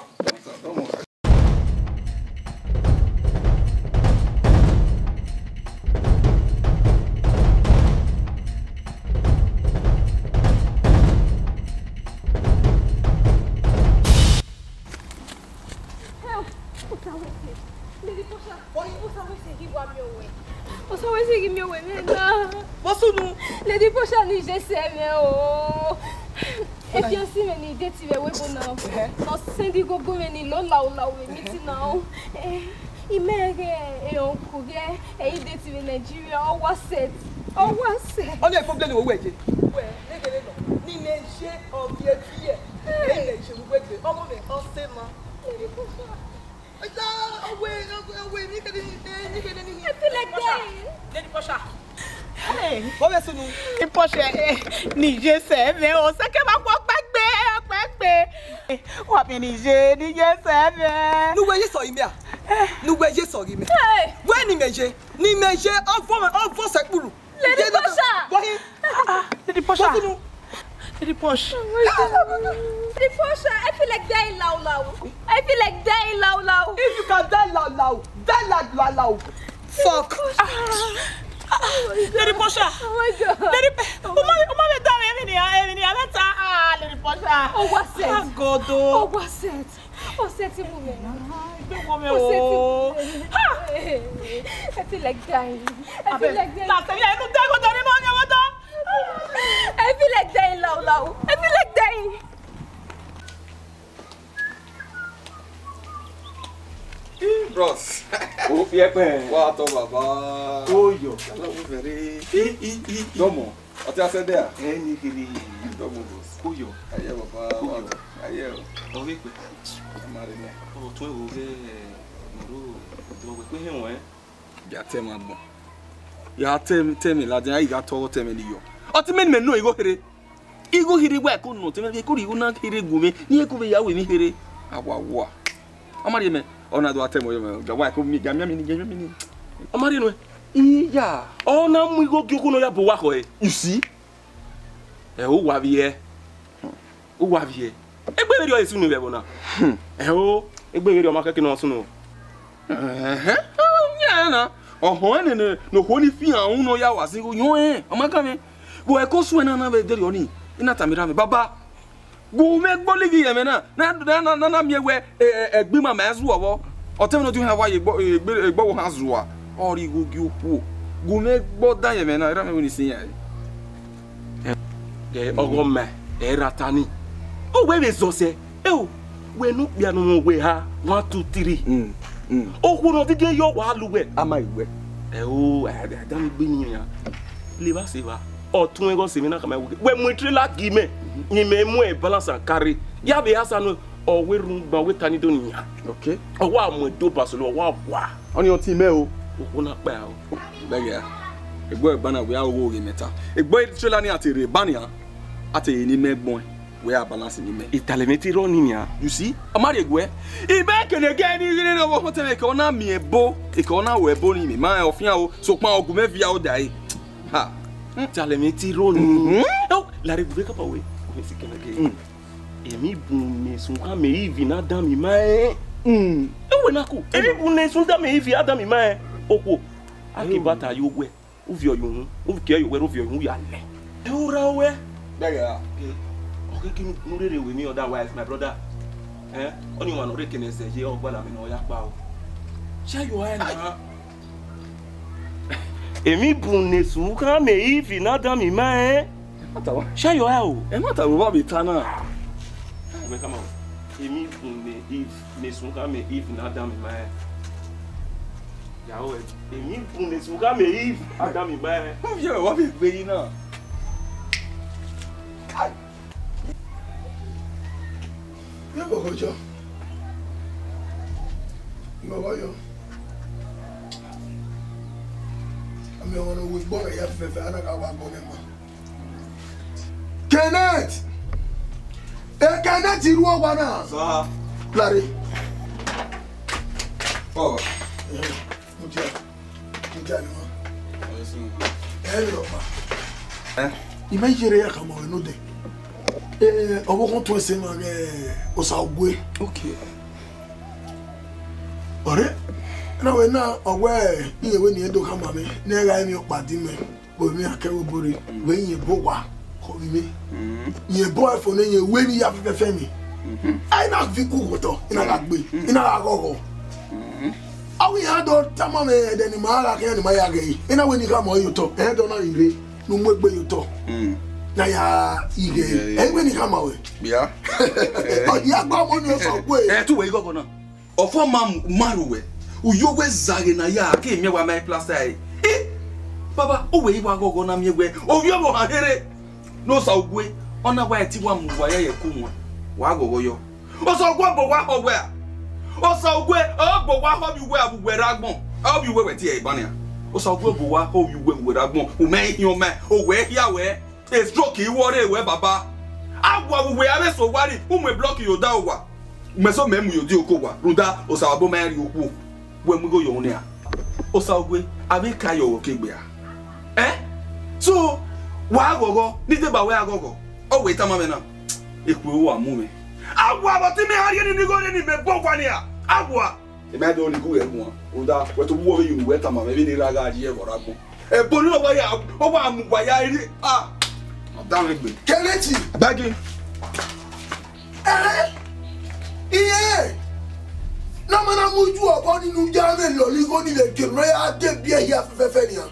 soweseki miokwemena bosunu ledi posha ni jeseme o efiansi me ni de ti wewe bo na na sendi gogo me ni lo laulawu mi ti na o imere eyan koge eyi de ti me nigeria ọwọ set ọwọ set. ọlọ́ ẹ̀fọ́ bílẹ̀ ni owó ẹ̀jẹ̀ wẹ̀ lẹ́gẹ̀lẹ́ lọ ní iṣẹ́ ọ̀bí ẹbí Poche, nije sebe, o seke ma kwa pekpe, pekpe. Wapi nije, nije sebe. Nuwe ye sori me a. Nuwe ye sori me. We ni meje, ni meje, o vo sekpuru. Lady Poche. Ah, ah, Lady Poche. Riposh. Oh Riposh, I feel like dying lau lau I feel like dying lau lau If you can die lau lau die loud loud loud. Fuck. Lady Posha. Ah. Oh my god. Lady Posha. Uma uma me dá me menina, me menina, me tá. Ah, ah Lady Posha. Oh what's it? Oh god. Oh what's it? Oh set him move. Ibe mo me o. I feel like dying. I feel like dying. tá se eu não da go do ni mo ni I feel like dying, Lolo. Lau. I feel like dying. Bros. O fi ẹ pẹ́. Wá tọ bàbá. Ó yọ. Aláwo fẹ̀rẹ̀. Dọ́mọ̀, ọtí asẹ́dẹ́ à. Ẹ ní kiri. Dọ́mọ̀ bros. Ó yọ. Ayé bàbá wa tọ. Ayé o. Ọ̀rẹ́ pẹ̀. Ẹ máa rí náà. Ọ̀rọ̀ tó ewu rẹ̀ mọ̀rọ̀ ìdọ̀wẹ̀ pé otimeni menu igo here igo here gwa ko no timeni ko igo na here gume ni ko be yawe ni here awawa amari me ona do atemo yo me gwa ko mi gamia mi ni gamia mi ni amari you see e o wa bi e. nu be bona e hmm. o egbe beri o ma keke no sunu eh eh oh, nya na fi hàn ọ́n náà yà wá sí yọ̀ọ́ ẹ̀ e. ọmọ kan mi. bo e ko su na na be deri oni ina tamira me baba go me gbo ligi yeme na na na na na e, e, e, ma ma zu owo no ha wa ha zu gi opu me da yeme na ra me woni sin ya e ogo me e ratani o we zo se e o we nu bia no we ha 1 2 3 o ku no yo wa e o e da mi se wa ɔtun ŋgɔ sèmi na kama wòkè wɛ mu itire la gi mɛ nyimɛ mu mhm. ɛ balance and carry yabe yasa no ɔwɛ oh, rumba ɔwɛ tani do nya ɔwɔ amɛ do basolo ɔwɔ abua. ɔni ɔti mɛ o. o na kpɛ awɔ. bɛɛ yɛ egbɔ ìbáná wòye awo wòye mɛta egbɔ ìtirela ni àti rè bániya àti èyí ni mɛ gbɔn wòye balance ni mɛ. ìtàlẹ́mẹ́ ti rọ́ nìyà. you amadi egbɔ eh? ibẹ kẹnẹkẹ ni yiri ni mi máa ọ̀fin talemetironi larigube kapawe mesikelage emi bunne sunka me ivi na dami mae ewe nako emi bunne sunka me ivi adami mae okwo akibata yogwe uvi oyun uvi yowe uvi oyun yale eura we daga oke kinu nurere we me otherwise my brother eh oni wa no rekene se ye ogbala mi no ya pa o se yo e na èmi bùn ní sùúkà mi ìfì náà dá mi má ẹ. ṣé yọ ẹ o. ẹ má tàbí bá mi ta náà. ẹgbẹ́ ká máa wọ èmi bùn ní sùúkà mi ìfì náà dá mi má ẹ. ìyàwó ẹ èmi bùn ní sùúkà mi ìfì náà dá mi má ẹ. ń fi ọ̀rọ̀ gbé yín náà. yóò bọ̀ kọjọ. ìbọ̀wọ̀ yọ. bɛ ŋɔnɔ wo bɔ ka ya fɛn fɛn ala ka wa bɔ ne ma. kenneth e kenneth irú ọgbà náà. lari. ọ. mo jẹ mo Okay. Okay. ma. ẹ lọ ma. i bɛ yɛrɛ ya kama o n'o tɛ. ɛɛ ɔbɔkun tɔ se ma kɛ osagoe. ok. ɔrɛ. Okay. na we na ọgwa iyewe mm-hmm. na edo mm-hmm. mm-hmm. ha mame na-egha ime ụkpadi me omume akewobori wee nye bụwa omume nye bụọ efo na nye uwe mi ya fefe mi anyị na-azụ ikwu ụgwọtọ ịnaga gbe aga ọgọ awụ ihe adọ tama na ma ya na ma ya agaghị ama ya ụtọ ehe dọ na ire na ụmụ egbe mm. na ya e (laughs) ọ ọmọ eh, na ọfọ Uyo we uyowezare na ya ka wa my plasta anyị baba o wee ịgba agụgụ na miegwe oviọbụ hahere n'ụsọ ugwe ọ na-agwa ya tiwa m ụwa ya yeku nwa wa agụgụ yo ọsọ ugwe bụ gwa ọgwe a ọsọ ugwe ọ bụ gwa ọbi ugwe a bụ gwere agbọn ọbi ugwe wetị ya ịbanị ya ọsọ ugwe bụ gwa ọbi ugwe gwere agbọn ume ihe ume o wee hịa wee e stroke iwọrọ ewe baba agwa wụwe ya meso gwari ụmụ blọk yoda ụwa meso memu yodi okogwa ruda ọsọ abụmeri ukwu wemgo yone ya osagwe abeka yo kegbe ya eh so wa agogo nide ba we agogo o we ta mamena ekwe wa me agwa ba ti me hari ni go ni me ni agwa e me do ni go egun oda we to wo we we ta bi ni ji e gora gbo e bo ni ya ya ri kelechi bagin iye eh? eh? namana muju ọbọ nínú jáde lọlí kó nílẹ̀ jẹun náà yà á dé bí ẹ̀yà fẹ́fẹ́ nìyà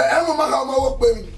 ẹ̀ ẹ̀ mọ̀ má kà ọ́ má mi.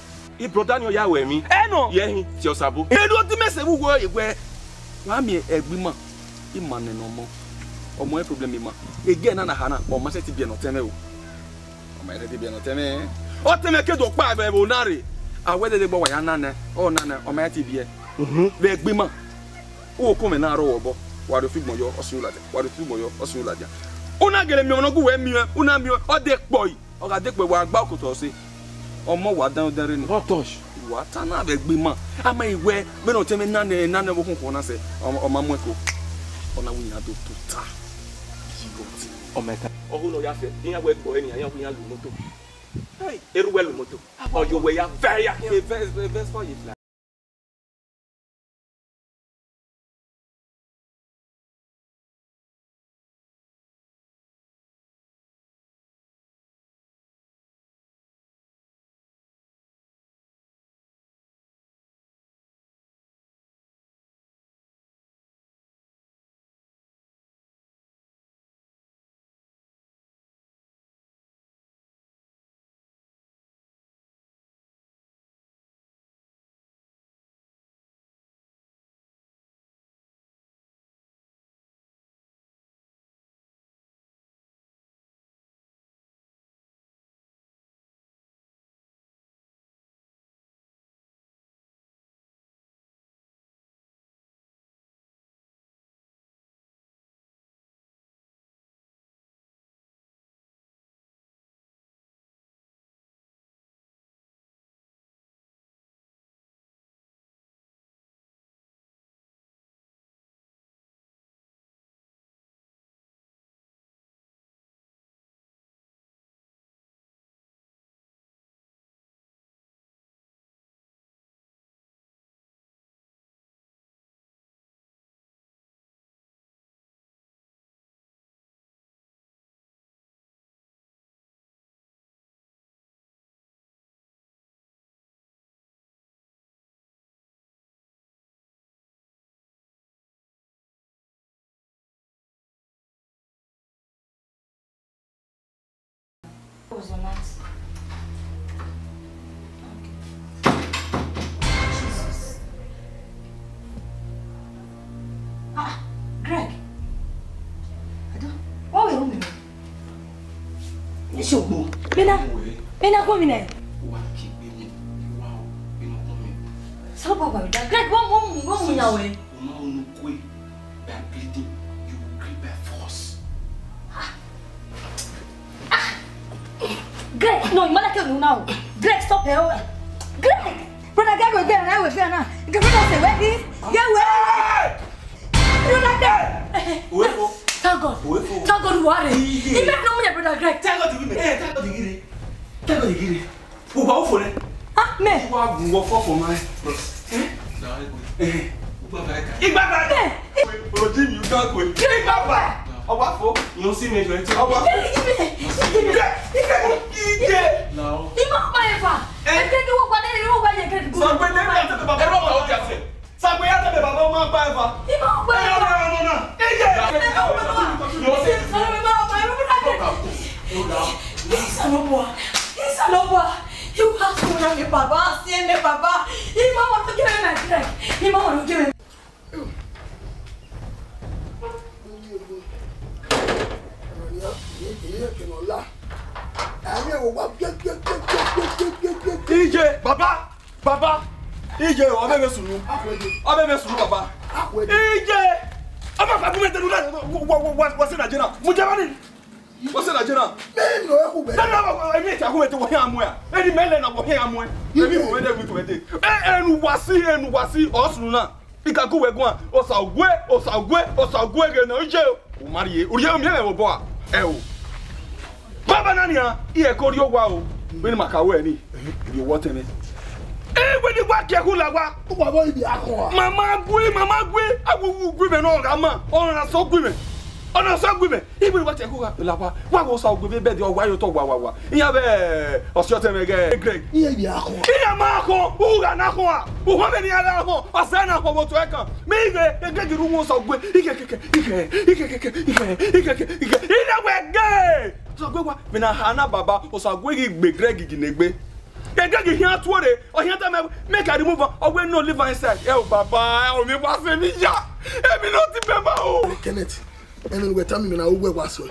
ibroda ni ọya wẹ̀ mi. ẹnu yẹhin tí ọ sàbó. èlò tí mẹsẹ̀ wúwo ìwẹ́ wàmí ẹgbìmọ̀ ìmọ̀ nínú ọmọ ọmọ ẹ problem ma ege na na hana ọmọ ẹsẹ ti bi ẹnọ tẹmẹ o ọmọ ẹsẹ ti bi ẹnọ tẹmẹ ọ tẹmẹ kedo kpa abẹ o nari awẹ de de gbọ wàyà nanẹ ọ nanẹ ọmọ ẹ ti bi ẹ bẹẹ gbé ma o kò mẹ n'arọ wọ bọ wàdó fi gbọnyọ ọsùn wò ladẹ wàdó fi gbọnyọ ọsùn wò ladẹ ọ gẹlẹ miọ ọmọ náà kò wẹ miọ ọ yìí mhm. ọ ka de yìí wà gbà kòtò ọsẹ ọmọ wa dandanre ni. bọtọs. wa ta n'a bɛ gbi ma ama yi wɛ mɛ n'o tɛ mɛ nanɛ nanɛ bɔ kun kɔnɔ sɛ ɔma mɔ ko ɔna wunya do to ta yiyɔ ti. ta. ɔhun n'o y'a fɛ n y'a wɛ kɔ ɛni a y'a fɔ n y'a lu moto. eru wɛ lu moto. ɔyɔ wɛ What was your maths? Jesus. Ah, Greg. I don't. What were you doing? Yes, you go. Bena, Bena, come in. Stop, Papa. Greg, one, one, one, one, one, one. No, you must kill now. Greg, stop here. Greg! Brother, get with them, I will fear now. The brother say, where is? Get where? You like that? Wait Thank God. Wait Thank God, worry. You make no money, brother Greg. Thank God, give me. Thank God, give me. Thank God, give me. Who bow for it? Huh? me. Who are you for for my? Eh? No, I go. Igba ba. Oji you can't go. Igba ba. Ọba fo, you see me, you see me. Ọba fo. Igba. Igba. DJ. Ima ma ye fa. Eh? E ke ni wo kwade ni wo ba ye ke ni. Sagbe ne na te baba ro ma o ti ase. Sagbe ya te baba ma ba ye fa. Ima o ba ye fa. No no no. You have to laugh. Ije, ẹ̀wò wa Ije, ìjẹ bàbá bàbá ìjẹ ọbẹ̀ bẹ sùn nù ọbẹ̀ bẹ sùn nù bàbá ìjẹ ọbẹ̀ fà bímẹ tẹnu náà wọ́n sí nàìjíríà mo jẹ́ báyìí wọ́n sí nàìjíríà. bẹ́ẹ̀ ni o yẹ kó bẹ̀rẹ̀. sani awo ẹni ẹ̀ka kó ẹtẹ wọ̀hẹ́ amú ẹ̀ ẹni mẹ́lẹ̀ na wọ̀hẹ́ amú ẹ̀ ẹni wọ̀ ẹni ẹ̀wí tó ẹtẹ ẹ ẹnu wá sí ẹnu wá sí ọ̀sùn náà ikaku wẹ̀gùn à ọ̀sàgùẹ́ ọ̀sàgùẹ́ ọ̀sàgùẹ́ gẹ̀ náà ó jẹ́ o. o mari ye o yẹ o mi ẹ̀ wọ bọ́ a ẹ o baba nani ha iye kori o wa o mini makawo ẹ ni iye wọ tẹmẹ. ee wẹni wa kẹkun la wa. o wa bọ ibi akọ wa. mama gwe mama gwe awuwu gwe mẹ n'o ka ma ọ̀nà sọ gwe mẹ ọ̀nà sọ gwe mẹ ibi wa kẹkun la wa wa ko sa gwe bẹ di ọwa ayọtọ wa wa wa iya bẹ ọsọ tẹmẹ kẹ. greg iye ibi akọ. iye ma kọ uhu ka na kọ wa uhu bẹ ni ala kọ ọsẹ na kọ wọtọ ẹ kan mẹ ike ike juru wọn sọ gwe ike kẹkẹ ike ike kẹkẹ ike ike ike ike ike ike ike osagwegwa mina ha na e, baba osagwegi gbegre gigi negbe gẹgẹ gi hiã tuo de ọhiã tẹ mẹ mẹ ka remove ọgbẹ no live inside ẹ baba omi bọ ya èmi náà ti bẹ bá o. kenneth ẹnu ìwé tá mi mìíràn owó ẹ wá sọ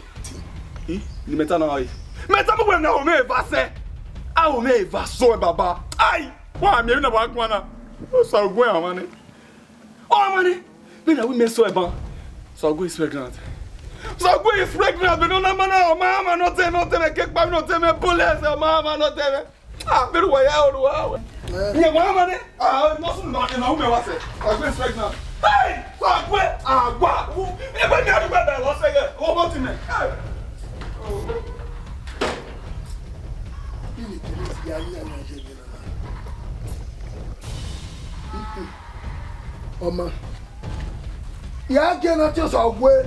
ẹ. a omi baba ayi wọn àmì ẹbí náà wà á gbọn náà ọ àwọn ni bí náà wí sọ ẹ bán sọ Sagwe is pregnant, bino na mana o mama no te no te me ke pa no te me police o oh, mama no te ah, me. Oh, ah, biru wa ya oru oh. wa. Ye mama ne? Ah, no sun na na o me wa se. Sagwe is pregnant. Hey, Sagwe agwa. E ba ni adugba da lo se ge. O mo ti me. Ini kiri ti ya ni ana je ni na. Ọmọ. Ya ke na eh?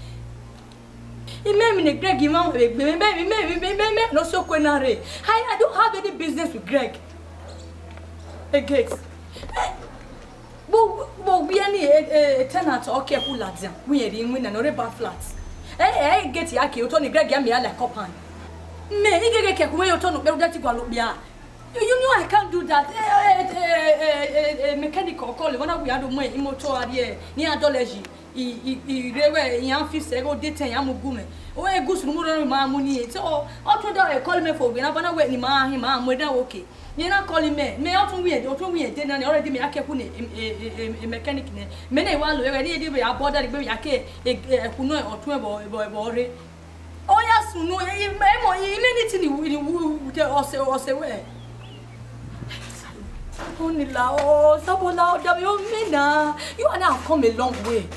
Ime mi ne Greg ima mo egbe me me me me me me no so ko na re. I I don't have any business with Greg. Again. Bo bo bi ani e eh, eh, tenant o ke pu ladian. We ri nwi na no re ba flat. Eh eh, eh get ya ke o to ni Greg ya me ala kopan. Me ni Greg ke ku me o to no be dati gwa lo bia. You know I can't do that. Eh eh eh eh mechanic o call when we had mo e motor ade ni adolegy irewe yan fifty ego date yan mu gume o e gusu mu ro ma mu ni ti o tun da e call me for we na bana we ni ma hin ma mu da oke ni na call me me o tun we o tun we de na ni already me akeku ni e mechanic ni me na wa lo e ni e di be aboda be yake e kunu e otun e bo bo bo re o ya sunu e me mo e ni ti ni wu ni wu te o se o se we Onila, oh, Sabola, Dabio, Mina, you are now come a long way.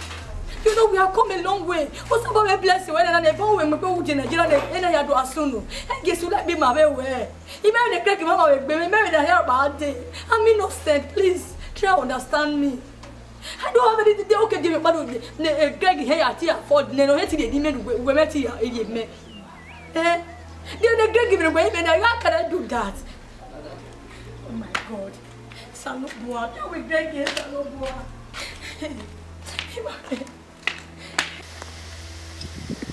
You know, we have come a long way. What's about my blessing? When I born when my people in Nigeria, they end up asunu. And guess who let me my way? Even the crack, mama, we be married the hair about mean no innocent. Please try to understand me. I don't have any anything. Okay, give me but eh, the Greg here at here afford the no hate the demon we met eh, here eh? in me. Eh? Then the Greg given away, man. How can I do that? Oh my God. Salubua. Now we Greg here, Salubua. (laughs) Hey.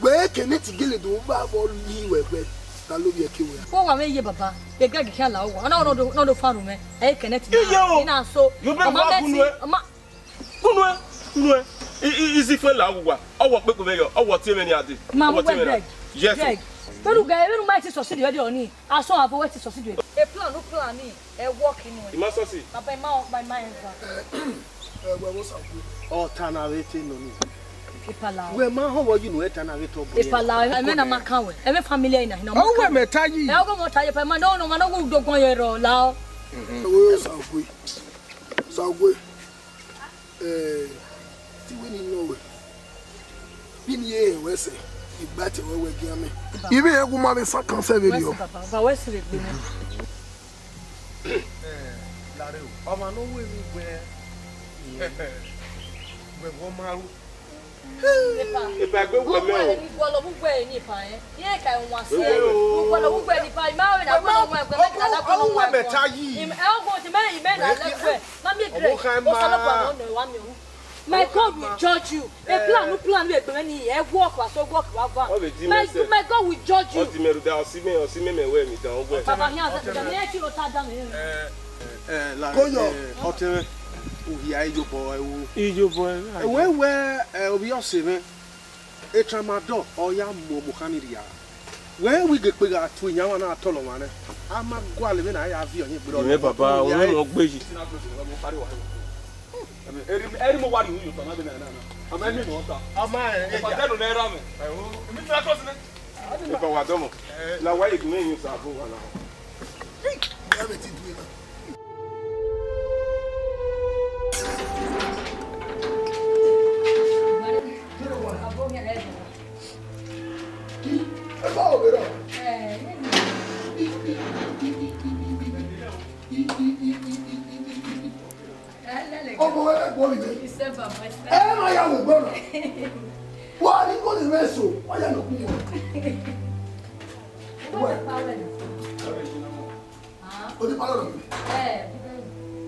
gbɛɛ kɛnɛ ti gele do o b'a bɔ li ta ló yẹ kí wɛ. fún wa mi yé baba gbẹgbẹ kìkì àlà wò ọ̀nà ọ̀nà ọ̀nà fáàrù mẹ ẹ kɛnɛ ti yà iná so ọmọ bẹ ti ọmọ. kunu ɛ kunu ɛ izi fɛn la wa ɔwɔ kpekpe bɛ yɔ ɔwɔ tiɛ mɛ ni adi ɔwɔ tiɛ mɛ ni adi yɛs pẹ̀lú gẹ̀ẹ́ ẹ̀rù máa ti sọ̀sídìí ẹ̀dẹ̀ ọ̀ní aṣọ àbọ̀ wẹ́ ti sọ̀sídìí ẹ̀dẹ̀. a plan no plan ni ẹ wọ́ kínú ẹ. ìmá sọ́sì. bàbá ìmá ọ̀pá ìmá ẹ̀ ń fa. ẹ wẹ́wọ́ sàkó. ọ̀ tán ara ẹ ti ní. Ipalawo. Mm-hmm. Oh, eh, Wẹ́ẹ̀ máa hàn eh, (laughs) wọ́n yìí nù ẹ̀ tán náà wẹ́ẹ́ tọ́ bọ̀. Ipalawo ẹ̀mẹ́ na máa kàn wẹ̀ ẹ̀mẹ́ family ẹ̀ náà. Ọwọ́ ẹ̀mẹ́ ta yìí. Ẹ̀ ọgọ́ mọ̀ ta yẹ pẹ̀ máa náà máa náà wọ́n dọ̀gbọ́n yẹ rọ̀ la ọ́. Oye Sagwe Sagwe ti wé Ọmọ náà ìpà gbogbo mẹ o. gbogbo lọ gbogbo ẹ ní ìpà yẹn ní ẹka ìwọn sí gbogbo lọ gbogbo ẹ ní ìpà yìí máa wẹ̀ nàgbọ́n ọmọ ẹgbẹ́ mẹ́ta lápẹ́ ọmọ ẹgbẹ́ mẹ́ta yìí. ẹ ọgbọ́n ti mẹ́rin ìmẹ́ eh. náà My God will judge you. A plan, no plan, we are many. A walk, we so walk, we van. My My God will judge you. Ọtí mẹ́rin da ọsí mẹ́rin ọsí mẹ́rin wẹ̀ mi dàn ó gbẹ. Bàbá yẹn àti ẹ̀jẹ̀ mi ẹ̀ kí ló tá mi. Eh, eh, Kóyọ̀ ọtí mẹ́rin ohia ijopɔ ewu. ijopɔ ewu. ewu ɛ obi ɔsi mi etramadɔ ɔya mɔ muhammedia wẹ́n wí gèpè gà tu ìyàwó náà tọ̀lọ̀ wọn náà a máa gbọ́ àlè mi náà yà á fi ọ̀yìn gbèrò. ìwé bàbá òun ló gbé yìí. ẹni mo wà nínú yòtọ̀ náà bẹ náà náà àmọ́ ẹni mi ọ̀tá. ọmọ ẹ ẹ jà ìpàdánù náà rà mí. èmi tí wàá tọ́ sí ní. ìbáwá dọ́mọ̀ làwọn ìgbìmọ̀ yìí sàbò wà náà ọmọ wẹrẹ gbọmí mi ẹ má yà wò gbọmọ wà á ní kó lè rẹ so wà á yà lọ kú wọn. o ní pálọ̀ lọ mi.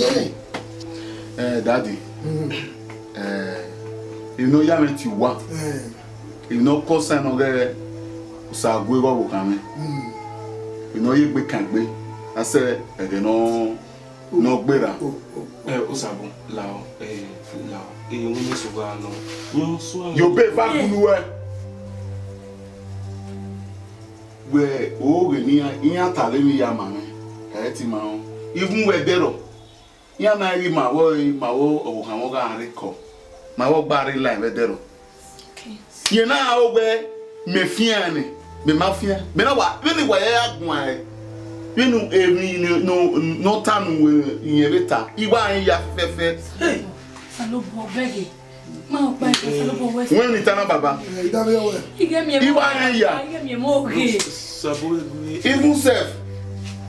lẹ́yìn. ẹ dáàdi mm-hmm. ẹ inú you mi ti wá mm-hmm. iná kọ́ sẹ́nu rẹ̀ ṣàgbé rọ̀rùn kan mi mm-hmm. iná yé gbé kàn gbé lásẹ̀ ẹ̀rẹ̀ náà gbéra. ẹ ó ṣàbọ̀ làwọn ẹ làwọn èyí wọn ní ṣùgbọ́n àná yóò sún àwọn. yóò bẹ́ẹ̀ bá kúlú ẹ wẹ oore ní ìyàtàlẹ́ mi yà màmí ẹ̀ ti máa ń ibùn wẹ̀ dẹ̀rọ̀ ya na yi ma wo ma wo o ha wo ga ma wo ba ri line bedero ye na o be ni me ma fia na wa me ni wa ya agun ai me nu eri no no tan we yen beta igba yin ya fefe hey alo bo bege wọn ni tana baba iwa e yẹn ya e even sef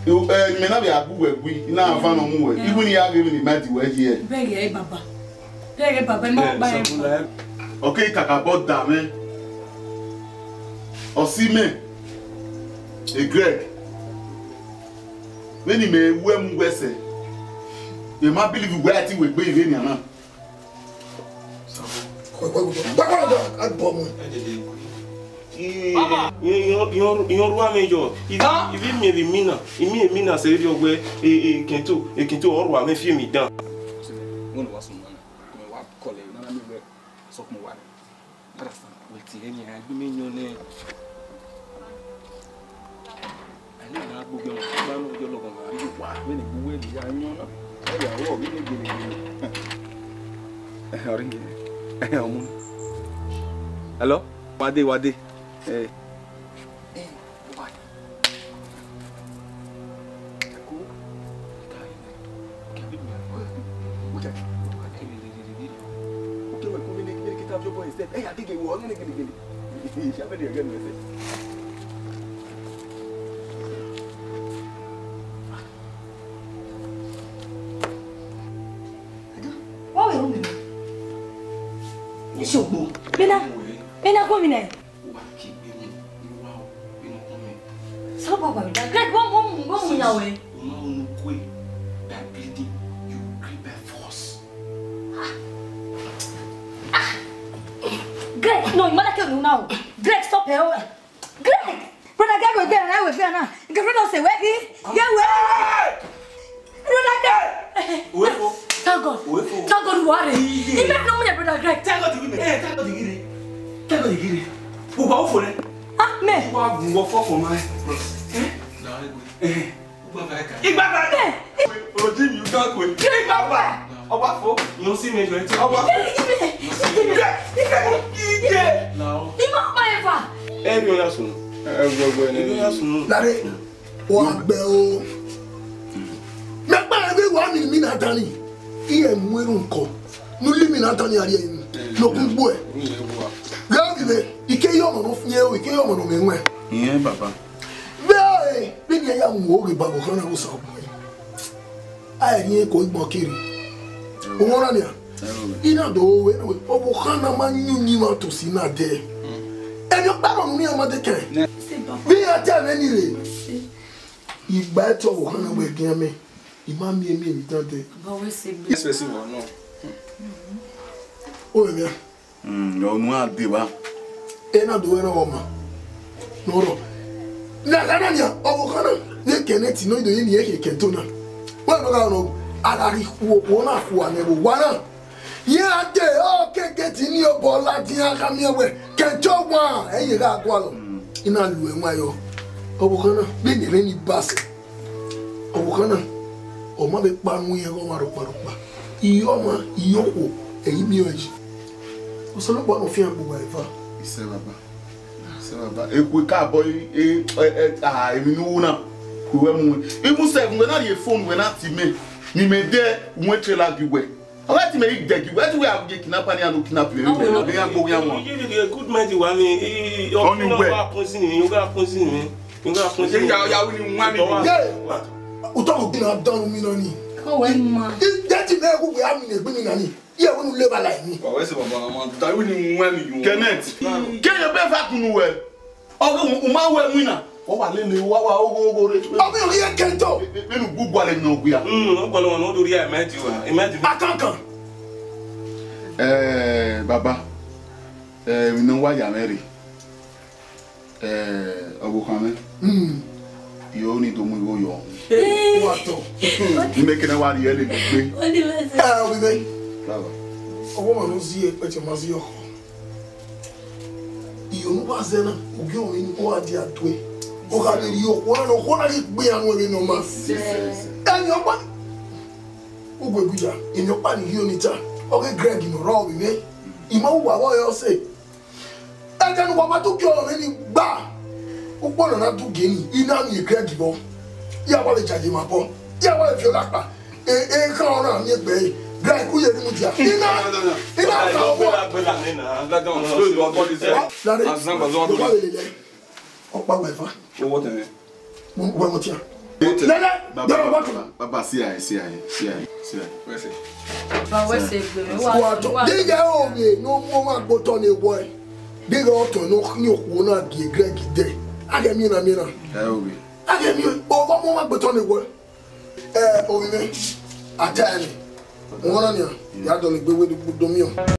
mɛ na bɛ abu wɛ gui n'a fa nɔ mu wɛ ibu ni y'a kɛ ni ma ti wɛ ti yɛ. bɛɛ yɛ baba bɛɛ yɛ baba n'o ba yɛ fɔ. ɔkè kaka bɔ dàmɛ ɔsimɛ egreg ne ni mɛ ewu ɛmu wɛsɛ mɛ ma bilivi wɛ ati wɛ gbɛ yi ne ni ana. gbàgbọ́ àgbọ̀ mu ìyọrúwá mẹjọ ibi mi èmi mi náà èmi èmi náà ṣe rí ọgbẹ èkìntò èkìntò ọrùn àmì fíìmù dán. Hello? Wade, Wade. えええお前こ daí minha irmã udah oke gue kumin dikit kita coba istirahat eh hati gue uangnya nih gini gini siapa dia kan gue Show. Bena. Bena, come in. showing sí náà dẹ ẹni pàrọ̀ ní ọmọdé kẹrẹ bí ajá rẹ nílé ìgbà ẹ tí ọwọ́ kanáà wẹ̀ gíẹ́ mi ìmá mi èmi èmi tán dẹ. o rẹ̀ bíyà. ọ̀nù àdè wa. ẹ náà dòwe náà wọ̀ ma n'ọ̀rọ̀ nàlànà ni ọwọ́ kanáà ní kẹ́ne tì náà ìdòyìn nìyẹn kẹ̀kẹ́ tó náà wọ́n yẹ kọ́ ká ọ̀nà àlàrí wọ̀ náà fún wa náà wọ̀ wá náà yirade okeke tini yo bola tinya kamye we kecho wa eyi ka kwalo ina luwe nwa yo obukana bene bene basi obukana ọmọ bẹ pa nu yẹn kọ́ máa rọpa rọpa iye ọmọ iye òkò èyí mi ò yìí ọsọlọpàá ọmọ fi hàn gbogbo àìfà. ìṣe bàbá ìṣe bàbá èkó káàbọ̀ èmi ní wúnà kò wẹ́ mu wẹ́ imú sẹ́gun wẹ́ náà yẹ fóònù wẹ́ náà ti mẹ́ mímẹ́ dẹ́ wọ́n tẹ́lá gbígbẹ́ wati mɛ jɛgi wati wo awo kidnap ni alo kidnap ye o bɛ yan gbogbo yan wa. yiri good mind wa ni ɔkun na wa kun si ni nga kun si ni nga kun si ni. yawu yawu ni nwa mi. o tɔ ko gbina mi nɔ ni. kɔwɛ ma. jati bɛ ko bonya mi ne gbini na ni iye wo ni wule ba la yi. wa wɛsɛ baba ni nwa mi. kenneth kéèyàn bɛ fa kunu wɛ ɔ ko o ma wọ́n wà lẹ́nu wá wá ógógó rẹ̀. ọmọ yòókì yẹn kẹ́ńtọ̀. nínú gbogbo alẹ́ hmm, ní ogun yà. ọpọlọ wọn lórí ẹ̀mẹ́tì wa ẹ̀mẹ́tì. akankan. ẹẹ baba ẹ iná wájà mẹ́rin ẹ ọgbọkan mẹ hmm. yóò ní tòun yóò yọ ọhún. wà á wà yẹ lè gbé. ọwọ́ màá ló sí ẹ máa sí ọkọ̀ ìyọ̀nù wá zẹ́ náà ògì òun ni wọ́n á di àtọ́ ẹ̀ okaleli yokuona nokuona likubuyela noele noma enyoba ugweguja inyoba niliyonita oke greg norobi me ima ubaba yose ẹjẹnu bàbá tó kí ọ̀rọ̀ ní gbà púpọ̀ lọ́nà tó gé ní iná ní greg bọ́ yàwó lè jàdé máa bọ́ yàwó lè fi ọlá pa èèkàn ọ̀rọ̀ àmì ẹgbẹ́ yìí greg kúyè ní mu jà iná iná àtàwọn. láre ló bá lè lẹ ọ̀pá wẹ̀ fà. owó tẹ̀lé. mo wẹ̀ mo tiẹ̀. lẹ́lẹ́ yọ̀rọ̀ bá kìlá. bàbá sí àyè sí àyè sí àyè sí àyè. wẹ́sẹ̀. bàbá wẹ́sẹ̀ gbèrè wà wà. dígẹ̀ òye ní mo máa gbótọ́ ní ìwọ ẹ̀ dígẹ̀ ọ̀tọ̀ ní òkú náà di gírẹ́gì dẹ̀ àgẹ̀ mìíràn mìíràn. àgẹ̀ mìíràn ọkọ̀ mo máa gbótọ́ ní ìwọ ẹ̀ òyìnbó àtẹ́ẹ̀lì wọn náà ni à yàtọ̀ lè gbé wẹ́ẹ́dẹ́gbẹ́ domi ọ̀.